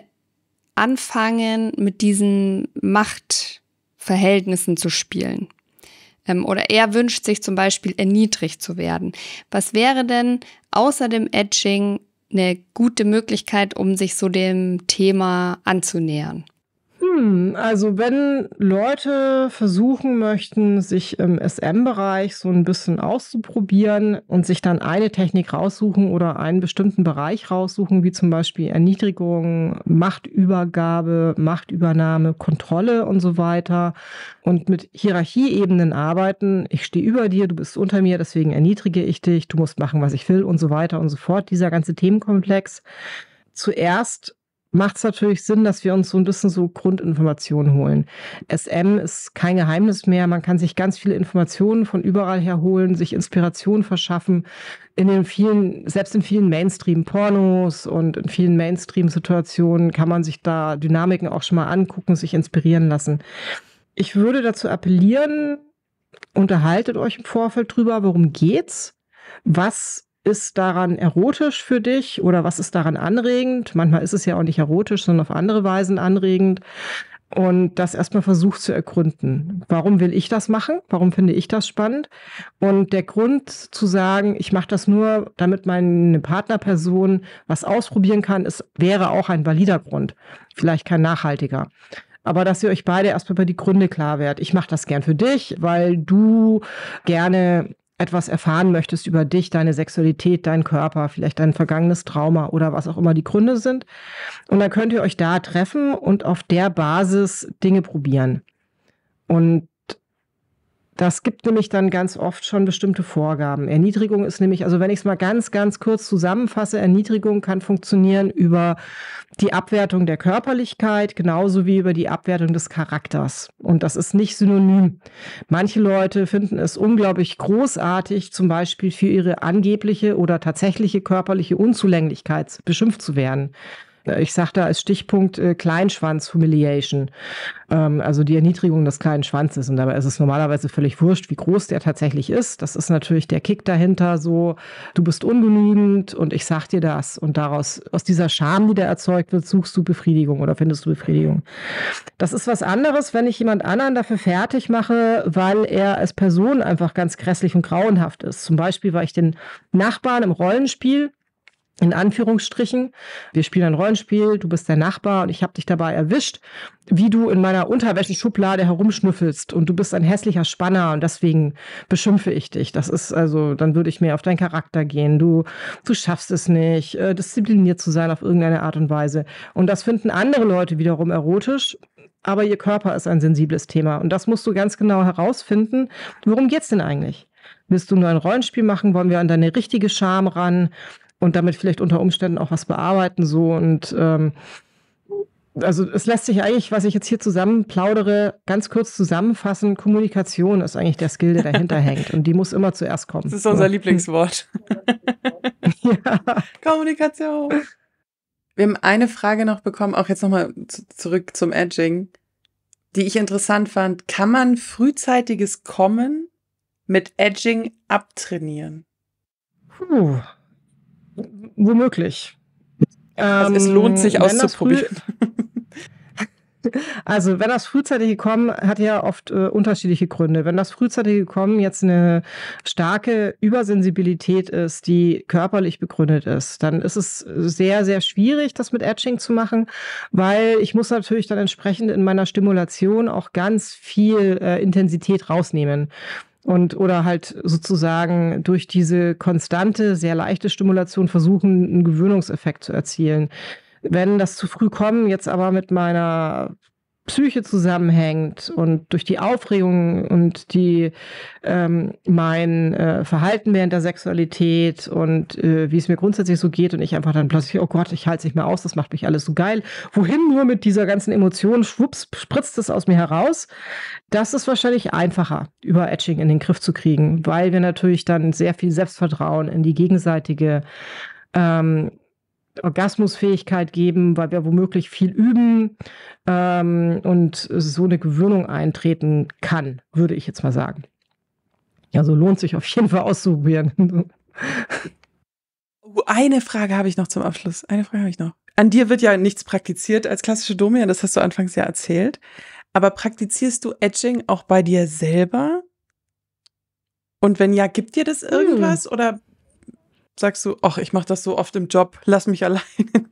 anfangen, mit diesen Machtverhältnissen zu spielen, oder er wünscht sich zum Beispiel erniedrigt zu werden. Was wäre denn außer dem Edging eine gute Möglichkeit, um sich so dem Thema anzunähern? Hm, also wenn Leute versuchen möchten, sich im SM-Bereich so ein bisschen auszuprobieren und sich dann eine Technik raussuchen oder einen bestimmten Bereich raussuchen, wie zum Beispiel Erniedrigung, Machtübergabe, Machtübernahme, Kontrolle und so weiter und mit Hierarchieebenen arbeiten, ich stehe über dir, du bist unter mir, deswegen erniedrige ich dich, du musst machen, was ich will und so weiter und so fort, dieser ganze Themenkomplex. Zuerst macht es natürlich Sinn, dass wir uns so ein bisschen so Grundinformationen holen. SM ist kein Geheimnis mehr. Man kann sich ganz viele Informationen von überall her holen, sich Inspiration verschaffen. In den vielen, selbst in vielen Mainstream-Pornos und in vielen Mainstream-Situationen kann man sich da Dynamiken auch schon mal angucken, sich inspirieren lassen. Ich würde dazu appellieren, unterhaltet euch im Vorfeld drüber, worum geht's? Was ist daran erotisch für dich oder was ist daran anregend? Manchmal ist es ja auch nicht erotisch, sondern auf andere Weisen anregend. und das erstmal versucht zu ergründen. Warum will ich das machen? Warum finde ich das spannend? Und der Grund zu sagen, ich mache das nur, damit meine Partnerperson was ausprobieren kann, ist, wäre auch ein valider Grund. Vielleicht kein nachhaltiger. Aber dass ihr euch beide erstmal über die Gründe klar werdet. Ich mache das gern für dich, weil du gerne etwas erfahren möchtest über dich, deine Sexualität, deinen Körper, vielleicht dein vergangenes Trauma oder was auch immer die Gründe sind. Und dann könnt ihr euch da treffen und auf der Basis Dinge probieren. Und das gibt nämlich dann ganz oft schon bestimmte Vorgaben. Erniedrigung ist nämlich, also wenn ich es mal ganz, ganz kurz zusammenfasse, Erniedrigung kann funktionieren über die Abwertung der Körperlichkeit, genauso wie über die Abwertung des Charakters. Und das ist nicht synonym. Manche Leute finden es unglaublich großartig, zum Beispiel für ihre angebliche oder tatsächliche körperliche Unzulänglichkeit beschimpft zu werden ich sage da als Stichpunkt äh, Kleinschwanz-Humiliation, ähm, also die Erniedrigung des kleinen Schwanzes. Und dabei ist es normalerweise völlig wurscht, wie groß der tatsächlich ist. Das ist natürlich der Kick dahinter, so du bist ungenügend und ich sag dir das. Und daraus, aus dieser Scham, die da erzeugt wird, suchst du Befriedigung oder findest du Befriedigung. Das ist was anderes, wenn ich jemand anderen dafür fertig mache, weil er als Person einfach ganz grässlich und grauenhaft ist. Zum Beispiel, weil ich den Nachbarn im Rollenspiel in Anführungsstrichen. Wir spielen ein Rollenspiel, du bist der Nachbar und ich habe dich dabei erwischt, wie du in meiner Unterwäschenschublade herumschnüffelst und du bist ein hässlicher Spanner und deswegen beschimpfe ich dich. Das ist also, dann würde ich mehr auf deinen Charakter gehen. Du, du schaffst es nicht, äh, diszipliniert zu sein auf irgendeine Art und Weise. Und das finden andere Leute wiederum erotisch. Aber ihr Körper ist ein sensibles Thema. Und das musst du ganz genau herausfinden. Worum geht's denn eigentlich? Willst du nur ein Rollenspiel machen? Wollen wir an deine richtige Scham ran? Und damit vielleicht unter Umständen auch was bearbeiten so und ähm, also es lässt sich eigentlich, was ich jetzt hier zusammen plaudere, ganz kurz zusammenfassen. Kommunikation ist eigentlich der Skill, der dahinter hängt. Und die muss immer zuerst kommen. Das ist unser Lieblingswort. ja. Kommunikation. Wir haben eine Frage noch bekommen, auch jetzt nochmal zurück zum Edging, die ich interessant fand. Kann man frühzeitiges Kommen mit Edging abtrainieren? Puh. Womöglich. Also es lohnt sich ähm, auszuprobieren. Also, wenn das frühzeitige Kommen hat ja oft äh, unterschiedliche Gründe. Wenn das frühzeitige Kommen jetzt eine starke Übersensibilität ist, die körperlich begründet ist, dann ist es sehr, sehr schwierig, das mit Etching zu machen, weil ich muss natürlich dann entsprechend in meiner Stimulation auch ganz viel äh, Intensität rausnehmen und oder halt sozusagen durch diese konstante, sehr leichte Stimulation versuchen, einen Gewöhnungseffekt zu erzielen. Wenn das zu früh kommen, jetzt aber mit meiner Psyche zusammenhängt und durch die Aufregung und die ähm, mein äh, Verhalten während der Sexualität und äh, wie es mir grundsätzlich so geht und ich einfach dann plötzlich, oh Gott, ich halte es nicht mehr aus, das macht mich alles so geil. Wohin nur mit dieser ganzen Emotion, schwupps, spritzt es aus mir heraus. Das ist wahrscheinlich einfacher, über Etching in den Griff zu kriegen, weil wir natürlich dann sehr viel Selbstvertrauen in die gegenseitige ähm, Orgasmusfähigkeit geben, weil wir womöglich viel üben ähm, und so eine Gewöhnung eintreten kann, würde ich jetzt mal sagen. Also lohnt sich auf jeden Fall auszuprobieren. Oh, eine Frage habe ich noch zum Abschluss. Eine Frage habe ich noch. An dir wird ja nichts praktiziert als klassische Domian, das hast du anfangs ja erzählt. Aber praktizierst du Edging auch bei dir selber? Und wenn ja, gibt dir das hm. irgendwas hm. oder sagst du, ach, ich mache das so oft im Job, lass mich allein.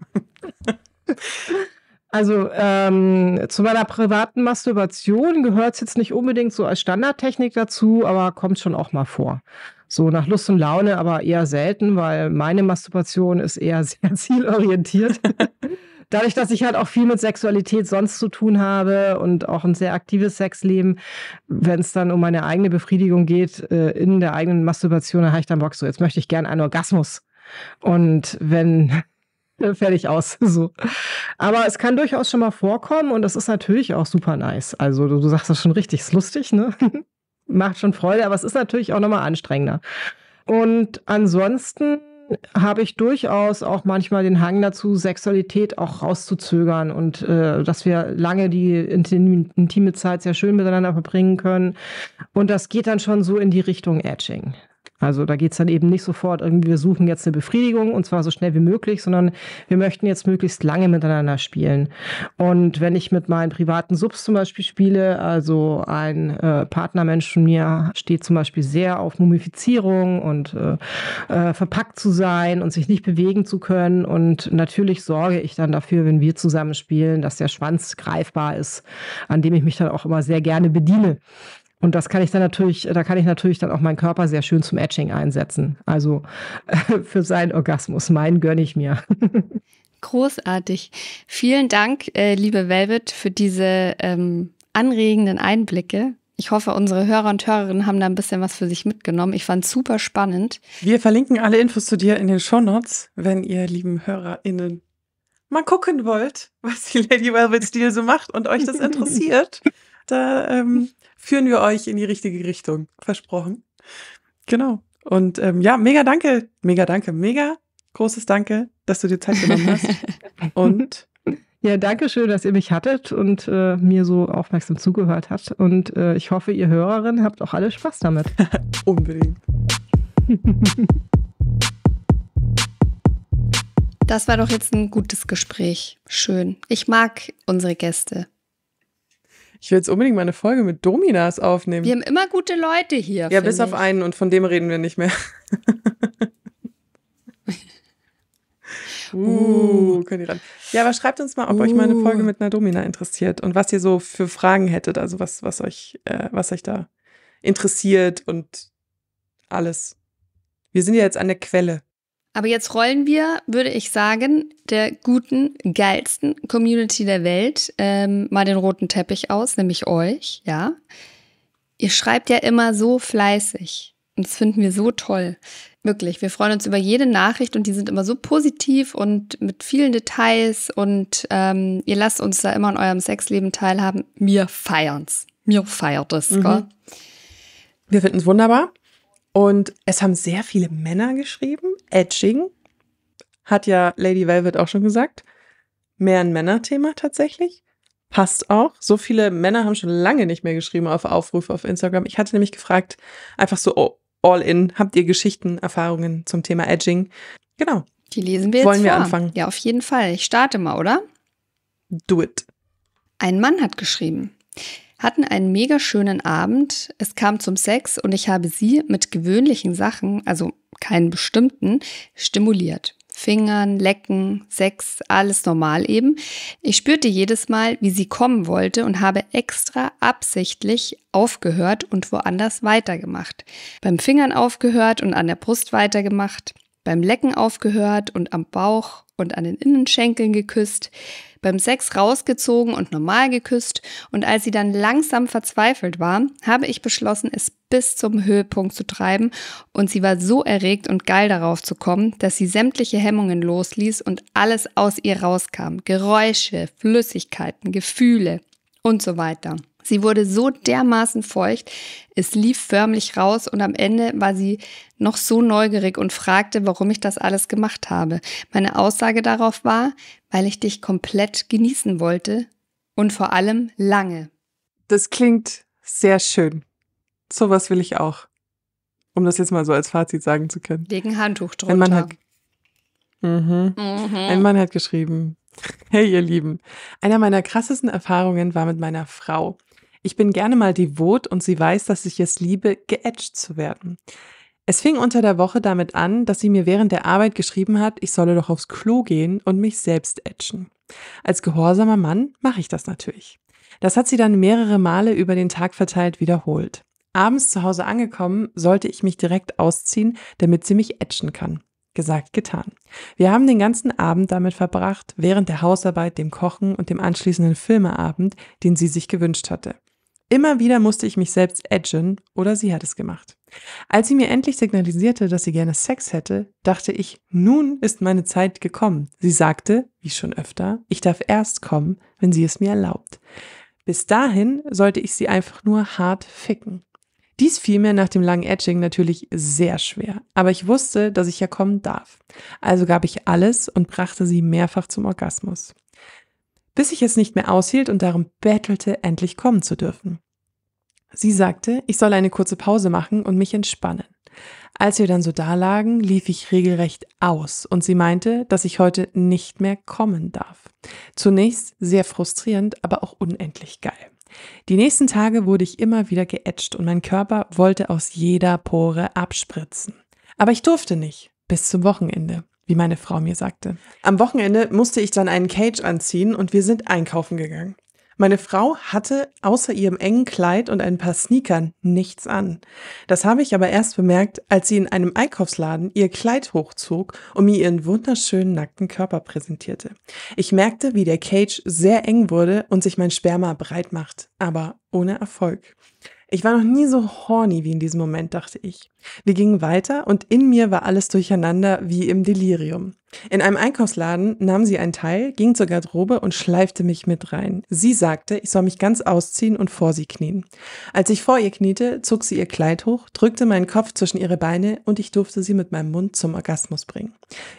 Also ähm, zu meiner privaten Masturbation gehört es jetzt nicht unbedingt so als Standardtechnik dazu, aber kommt schon auch mal vor. So nach Lust und Laune, aber eher selten, weil meine Masturbation ist eher sehr zielorientiert dadurch, dass ich halt auch viel mit Sexualität sonst zu tun habe und auch ein sehr aktives Sexleben, wenn es dann um meine eigene Befriedigung geht, äh, in der eigenen Masturbation, dann habe ich dann Bock so, jetzt möchte ich gerne einen Orgasmus. Und wenn fertig aus. So. Aber es kann durchaus schon mal vorkommen und das ist natürlich auch super nice. Also du, du sagst das schon richtig, ist lustig, ne? Macht schon Freude, aber es ist natürlich auch nochmal anstrengender. Und ansonsten habe ich durchaus auch manchmal den Hang dazu, Sexualität auch rauszuzögern und äh, dass wir lange die intime Zeit sehr schön miteinander verbringen können. Und das geht dann schon so in die Richtung Edging. Also da geht es dann eben nicht sofort irgendwie, wir suchen jetzt eine Befriedigung und zwar so schnell wie möglich, sondern wir möchten jetzt möglichst lange miteinander spielen. Und wenn ich mit meinen privaten Subs zum Beispiel spiele, also ein äh, Partnermensch von mir steht zum Beispiel sehr auf Mumifizierung und äh, äh, verpackt zu sein und sich nicht bewegen zu können. Und natürlich sorge ich dann dafür, wenn wir zusammen spielen, dass der Schwanz greifbar ist, an dem ich mich dann auch immer sehr gerne bediene. Und das kann ich dann natürlich, da kann ich natürlich dann auch meinen Körper sehr schön zum Etching einsetzen. Also äh, für seinen Orgasmus, meinen gönne ich mir. Großartig. Vielen Dank, äh, liebe Velvet, für diese ähm, anregenden Einblicke. Ich hoffe, unsere Hörer und Hörerinnen haben da ein bisschen was für sich mitgenommen. Ich fand es super spannend. Wir verlinken alle Infos zu dir in den Shownotes, wenn ihr lieben HörerInnen mal gucken wollt, was die Lady Velvet Steel so macht und euch das interessiert. Da ähm, führen wir euch in die richtige Richtung. Versprochen. Genau. Und ähm, ja, mega danke, mega danke, mega großes Danke, dass du dir Zeit genommen hast. Und ja, danke schön, dass ihr mich hattet und äh, mir so aufmerksam zugehört habt. Und äh, ich hoffe, ihr Hörerinnen habt auch alle Spaß damit. Unbedingt. Das war doch jetzt ein gutes Gespräch. Schön. Ich mag unsere Gäste. Ich will jetzt unbedingt mal eine Folge mit Dominas aufnehmen. Wir haben immer gute Leute hier. Ja, bis auf einen und von dem reden wir nicht mehr. uh, könnt ihr ran. Ja, aber schreibt uns mal, ob uh. euch mal eine Folge uh. mit einer Domina interessiert und was ihr so für Fragen hättet, also was, was euch, äh, was euch da interessiert und alles. Wir sind ja jetzt an der Quelle. Aber jetzt rollen wir, würde ich sagen, der guten, geilsten Community der Welt ähm, mal den roten Teppich aus, nämlich euch, ja. Ihr schreibt ja immer so fleißig. Und das finden wir so toll. Wirklich. Wir freuen uns über jede Nachricht und die sind immer so positiv und mit vielen Details und ähm, ihr lasst uns da immer an eurem Sexleben teilhaben. Wir feiern's. Mir feiert es, mhm. Wir finden es wunderbar. Und es haben sehr viele Männer geschrieben. Edging hat ja Lady Velvet auch schon gesagt. Mehr ein Männerthema tatsächlich. Passt auch. So viele Männer haben schon lange nicht mehr geschrieben auf Aufrufe auf Instagram. Ich hatte nämlich gefragt, einfach so all in, habt ihr Geschichten, Erfahrungen zum Thema Edging? Genau. Die lesen wir jetzt Wollen wir vor. anfangen? Ja, auf jeden Fall. Ich starte mal, oder? Do it. Ein Mann hat geschrieben hatten einen mega schönen Abend. Es kam zum Sex und ich habe sie mit gewöhnlichen Sachen, also keinen bestimmten, stimuliert. Fingern, Lecken, Sex, alles normal eben. Ich spürte jedes Mal, wie sie kommen wollte und habe extra absichtlich aufgehört und woanders weitergemacht. Beim Fingern aufgehört und an der Brust weitergemacht. Beim Lecken aufgehört und am Bauch und an den Innenschenkeln geküsst beim Sex rausgezogen und normal geküsst und als sie dann langsam verzweifelt war, habe ich beschlossen, es bis zum Höhepunkt zu treiben und sie war so erregt und geil darauf zu kommen, dass sie sämtliche Hemmungen losließ und alles aus ihr rauskam. Geräusche, Flüssigkeiten, Gefühle und so weiter. Sie wurde so dermaßen feucht, es lief förmlich raus und am Ende war sie noch so neugierig und fragte, warum ich das alles gemacht habe. Meine Aussage darauf war, weil ich dich komplett genießen wollte und vor allem lange. Das klingt sehr schön. Sowas will ich auch. Um das jetzt mal so als Fazit sagen zu können. Legen Handtuch drunter. Ein Mann hat, mhm. Mhm. Ein Mann hat geschrieben, Hey ihr Lieben, einer meiner krassesten Erfahrungen war mit meiner Frau. Ich bin gerne mal devot und sie weiß, dass ich es liebe, geätscht zu werden. Es fing unter der Woche damit an, dass sie mir während der Arbeit geschrieben hat, ich solle doch aufs Klo gehen und mich selbst ätschen. Als gehorsamer Mann mache ich das natürlich. Das hat sie dann mehrere Male über den Tag verteilt wiederholt. Abends zu Hause angekommen, sollte ich mich direkt ausziehen, damit sie mich ätschen kann. Gesagt, getan. Wir haben den ganzen Abend damit verbracht, während der Hausarbeit, dem Kochen und dem anschließenden Filmeabend, den sie sich gewünscht hatte. Immer wieder musste ich mich selbst edgen oder sie hat es gemacht. Als sie mir endlich signalisierte, dass sie gerne Sex hätte, dachte ich, nun ist meine Zeit gekommen. Sie sagte, wie schon öfter, ich darf erst kommen, wenn sie es mir erlaubt. Bis dahin sollte ich sie einfach nur hart ficken. Dies fiel mir nach dem langen Edging natürlich sehr schwer, aber ich wusste, dass ich ja kommen darf. Also gab ich alles und brachte sie mehrfach zum Orgasmus bis ich es nicht mehr aushielt und darum bettelte, endlich kommen zu dürfen. Sie sagte, ich soll eine kurze Pause machen und mich entspannen. Als wir dann so da lagen, lief ich regelrecht aus und sie meinte, dass ich heute nicht mehr kommen darf. Zunächst sehr frustrierend, aber auch unendlich geil. Die nächsten Tage wurde ich immer wieder geätscht und mein Körper wollte aus jeder Pore abspritzen. Aber ich durfte nicht, bis zum Wochenende, wie meine Frau mir sagte. Am Wochenende musste ich dann einen Cage anziehen und wir sind einkaufen gegangen. Meine Frau hatte außer ihrem engen Kleid und ein paar Sneakern nichts an. Das habe ich aber erst bemerkt, als sie in einem Einkaufsladen ihr Kleid hochzog und mir ihren wunderschönen nackten Körper präsentierte. Ich merkte, wie der Cage sehr eng wurde und sich mein Sperma breit macht, aber ohne Erfolg. Ich war noch nie so horny wie in diesem Moment, dachte ich. Wir gingen weiter und in mir war alles durcheinander wie im Delirium. In einem Einkaufsladen nahm sie ein Teil, ging zur Garderobe und schleifte mich mit rein. Sie sagte, ich soll mich ganz ausziehen und vor sie knien. Als ich vor ihr kniete, zog sie ihr Kleid hoch, drückte meinen Kopf zwischen ihre Beine und ich durfte sie mit meinem Mund zum Orgasmus bringen.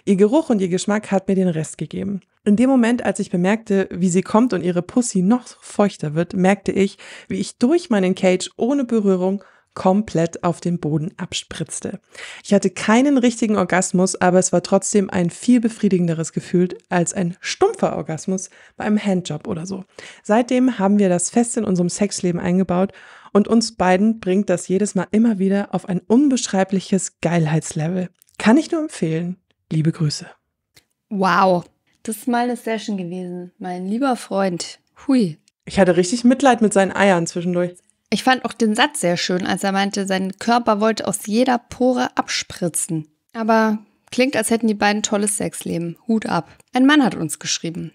Ihr Geruch und ihr Geschmack hat mir den Rest gegeben. In dem Moment, als ich bemerkte, wie sie kommt und ihre Pussy noch feuchter wird, merkte ich, wie ich durch meinen Cage ohne Berührung komplett auf den Boden abspritzte. Ich hatte keinen richtigen Orgasmus, aber es war trotzdem ein viel befriedigenderes Gefühl als ein stumpfer Orgasmus bei einem Handjob oder so. Seitdem haben wir das fest in unserem Sexleben eingebaut und uns beiden bringt das jedes Mal immer wieder auf ein unbeschreibliches Geilheitslevel. Kann ich nur empfehlen. Liebe Grüße. Wow, das ist mal eine Session gewesen, mein lieber Freund. Hui. Ich hatte richtig Mitleid mit seinen Eiern zwischendurch. Ich fand auch den Satz sehr schön, als er meinte, sein Körper wollte aus jeder Pore abspritzen. Aber klingt, als hätten die beiden tolles Sexleben. Hut ab. Ein Mann hat uns geschrieben.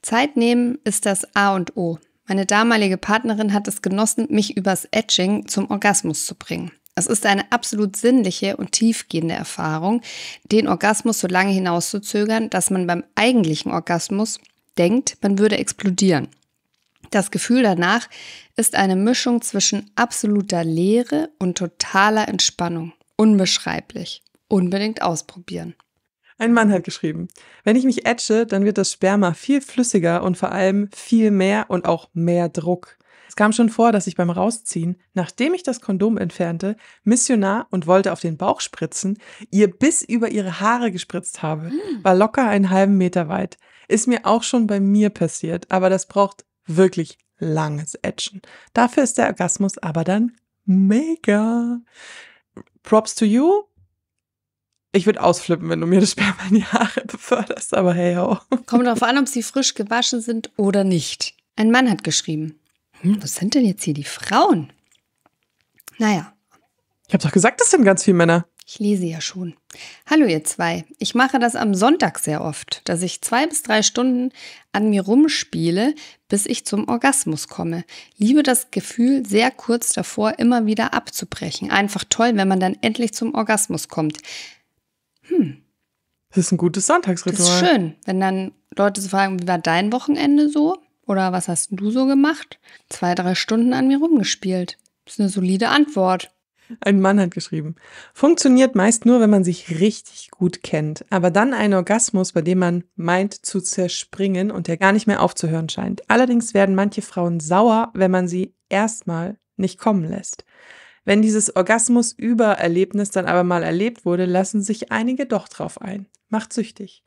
Zeit nehmen ist das A und O. Meine damalige Partnerin hat es genossen, mich übers Etching zum Orgasmus zu bringen. Es ist eine absolut sinnliche und tiefgehende Erfahrung, den Orgasmus so lange hinauszuzögern, dass man beim eigentlichen Orgasmus denkt, man würde explodieren. Das Gefühl danach ist eine Mischung zwischen absoluter Leere und totaler Entspannung. Unbeschreiblich. Unbedingt ausprobieren. Ein Mann hat geschrieben, wenn ich mich etche, dann wird das Sperma viel flüssiger und vor allem viel mehr und auch mehr Druck. Es kam schon vor, dass ich beim Rausziehen, nachdem ich das Kondom entfernte, Missionar und wollte auf den Bauch spritzen, ihr bis über ihre Haare gespritzt habe. Hm. War locker einen halben Meter weit. Ist mir auch schon bei mir passiert, aber das braucht wirklich langes Etchen. Dafür ist der Orgasmus aber dann mega. Props to you. Ich würde ausflippen, wenn du mir das Sperma in die Haare beförderst, aber hey ho. Kommt darauf an, ob sie frisch gewaschen sind oder nicht. Ein Mann hat geschrieben. Hm, was sind denn jetzt hier die Frauen? Naja. Ich habe doch gesagt, das sind ganz viele Männer. Ich lese ja schon. Hallo ihr zwei. Ich mache das am Sonntag sehr oft, dass ich zwei bis drei Stunden an mir rumspiele, bis ich zum Orgasmus komme. Liebe das Gefühl, sehr kurz davor immer wieder abzubrechen. Einfach toll, wenn man dann endlich zum Orgasmus kommt. Hm. Das ist ein gutes Sonntagsritual. Das ist schön, wenn dann Leute so fragen, wie war dein Wochenende so? Oder was hast du so gemacht? Zwei, drei Stunden an mir rumgespielt. Das ist eine solide Antwort. Ein Mann hat geschrieben. Funktioniert meist nur, wenn man sich richtig gut kennt. Aber dann ein Orgasmus, bei dem man meint zu zerspringen und der gar nicht mehr aufzuhören scheint. Allerdings werden manche Frauen sauer, wenn man sie erstmal nicht kommen lässt. Wenn dieses Orgasmus-Übererlebnis dann aber mal erlebt wurde, lassen sich einige doch drauf ein. Macht süchtig.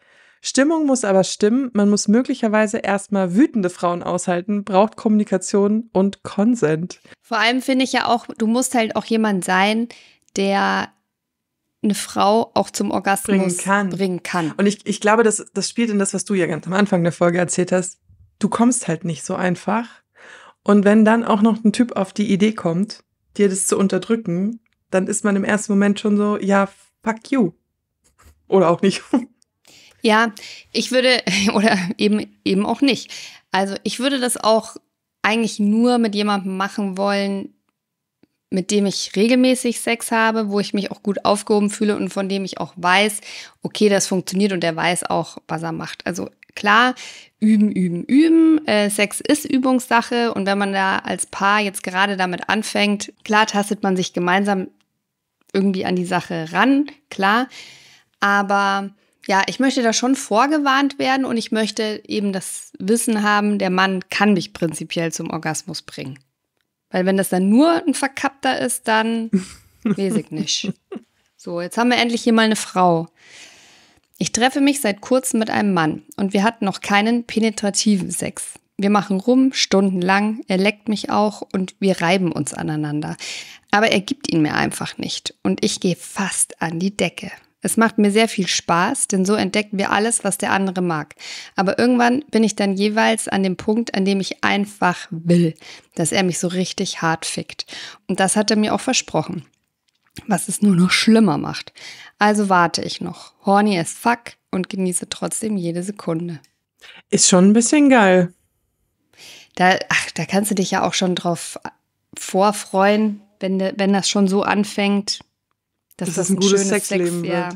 Stimmung muss aber stimmen. Man muss möglicherweise erstmal wütende Frauen aushalten, braucht Kommunikation und Consent. Vor allem finde ich ja auch, du musst halt auch jemand sein, der eine Frau auch zum Orgasmus bringen kann. Bringen kann. Und ich, ich glaube, das, das spielt in das, was du ja ganz am Anfang der Folge erzählt hast. Du kommst halt nicht so einfach. Und wenn dann auch noch ein Typ auf die Idee kommt, dir das zu unterdrücken, dann ist man im ersten Moment schon so, ja, fuck you. Oder auch nicht. Ja, ich würde, oder eben, eben auch nicht. Also ich würde das auch eigentlich nur mit jemandem machen wollen, mit dem ich regelmäßig Sex habe, wo ich mich auch gut aufgehoben fühle und von dem ich auch weiß, okay, das funktioniert und der weiß auch, was er macht. Also klar, üben, üben, üben. Äh, Sex ist Übungssache und wenn man da als Paar jetzt gerade damit anfängt, klar tastet man sich gemeinsam irgendwie an die Sache ran, klar. Aber ja, ich möchte da schon vorgewarnt werden und ich möchte eben das Wissen haben, der Mann kann mich prinzipiell zum Orgasmus bringen. Weil wenn das dann nur ein Verkappter ist, dann weiß ich nicht. So, jetzt haben wir endlich hier mal eine Frau. Ich treffe mich seit kurzem mit einem Mann und wir hatten noch keinen penetrativen Sex. Wir machen rum, stundenlang, er leckt mich auch und wir reiben uns aneinander. Aber er gibt ihn mir einfach nicht und ich gehe fast an die Decke. Es macht mir sehr viel Spaß, denn so entdecken wir alles, was der andere mag. Aber irgendwann bin ich dann jeweils an dem Punkt, an dem ich einfach will, dass er mich so richtig hart fickt. Und das hat er mir auch versprochen. Was es nur noch schlimmer macht. Also warte ich noch. Horny as fuck und genieße trotzdem jede Sekunde. Ist schon ein bisschen geil. Da, ach, da kannst du dich ja auch schon drauf vorfreuen, wenn, de, wenn das schon so anfängt, dass das, das ein, ein gutes Sexleben Sex, wird. Ja.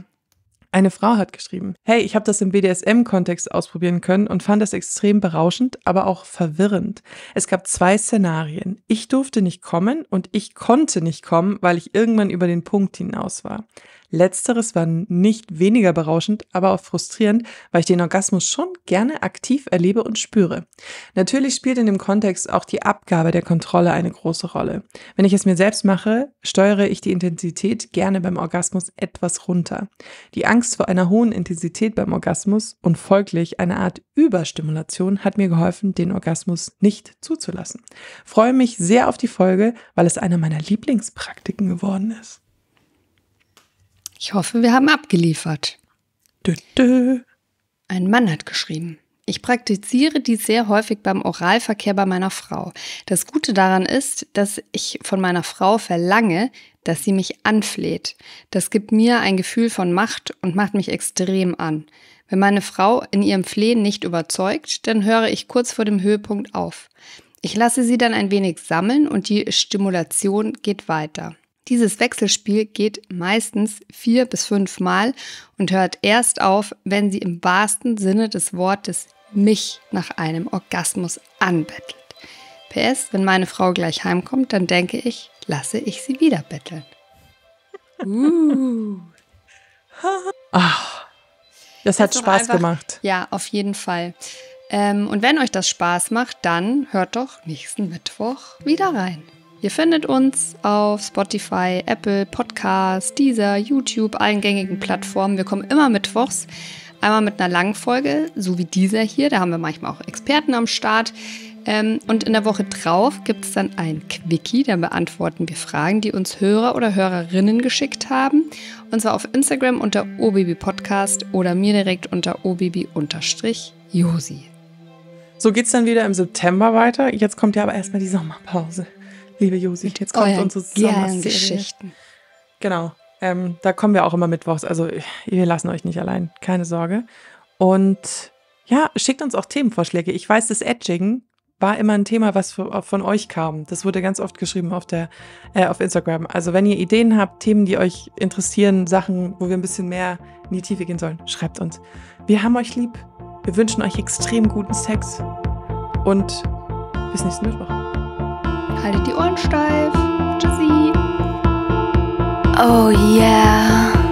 Eine Frau hat geschrieben, hey, ich habe das im BDSM-Kontext ausprobieren können und fand es extrem berauschend, aber auch verwirrend. Es gab zwei Szenarien. Ich durfte nicht kommen und ich konnte nicht kommen, weil ich irgendwann über den Punkt hinaus war. Letzteres war nicht weniger berauschend, aber auch frustrierend, weil ich den Orgasmus schon gerne aktiv erlebe und spüre. Natürlich spielt in dem Kontext auch die Abgabe der Kontrolle eine große Rolle. Wenn ich es mir selbst mache, steuere ich die Intensität gerne beim Orgasmus etwas runter. Die Angst vor einer hohen Intensität beim Orgasmus und folglich eine Art Überstimulation hat mir geholfen, den Orgasmus nicht zuzulassen. Freue mich sehr auf die Folge, weil es einer meiner Lieblingspraktiken geworden ist. Ich hoffe, wir haben abgeliefert. Dö, dö. Ein Mann hat geschrieben. Ich praktiziere dies sehr häufig beim Oralverkehr bei meiner Frau. Das Gute daran ist, dass ich von meiner Frau verlange, dass sie mich anfleht. Das gibt mir ein Gefühl von Macht und macht mich extrem an. Wenn meine Frau in ihrem Flehen nicht überzeugt, dann höre ich kurz vor dem Höhepunkt auf. Ich lasse sie dann ein wenig sammeln und die Stimulation geht weiter. Dieses Wechselspiel geht meistens vier bis fünf Mal und hört erst auf, wenn sie im wahrsten Sinne des Wortes mich nach einem Orgasmus anbettelt. PS, wenn meine Frau gleich heimkommt, dann denke ich, lasse ich sie wieder betteln. Uh. Ach, das hat Spaß einfach, gemacht. Ja, auf jeden Fall. Ähm, und wenn euch das Spaß macht, dann hört doch nächsten Mittwoch wieder rein. Ihr findet uns auf Spotify, Apple, Podcast, Deezer, YouTube, allen gängigen Plattformen. Wir kommen immer mittwochs. Einmal mit einer langen Folge, so wie dieser hier. Da haben wir manchmal auch Experten am Start. Ähm, und in der Woche drauf gibt es dann ein Quickie. Da beantworten wir Fragen, die uns Hörer oder Hörerinnen geschickt haben. Und zwar auf Instagram unter obabypodcast oder mir direkt unter obaby-josi. So geht es dann wieder im September weiter. Jetzt kommt ja aber erstmal die Sommerpause liebe Josi. Jetzt kommt Euren unsere Sommergeschichten. Genau. Ähm, da kommen wir auch immer mittwochs. Also wir lassen euch nicht allein. Keine Sorge. Und ja, schickt uns auch Themenvorschläge. Ich weiß, das Edging war immer ein Thema, was von euch kam. Das wurde ganz oft geschrieben auf der äh, auf Instagram. Also wenn ihr Ideen habt, Themen, die euch interessieren, Sachen, wo wir ein bisschen mehr in die Tiefe gehen sollen, schreibt uns. Wir haben euch lieb. Wir wünschen euch extrem guten Sex und bis nächsten Mittwoch. Haltet die Ohren steif. Tschüssi. Oh yeah.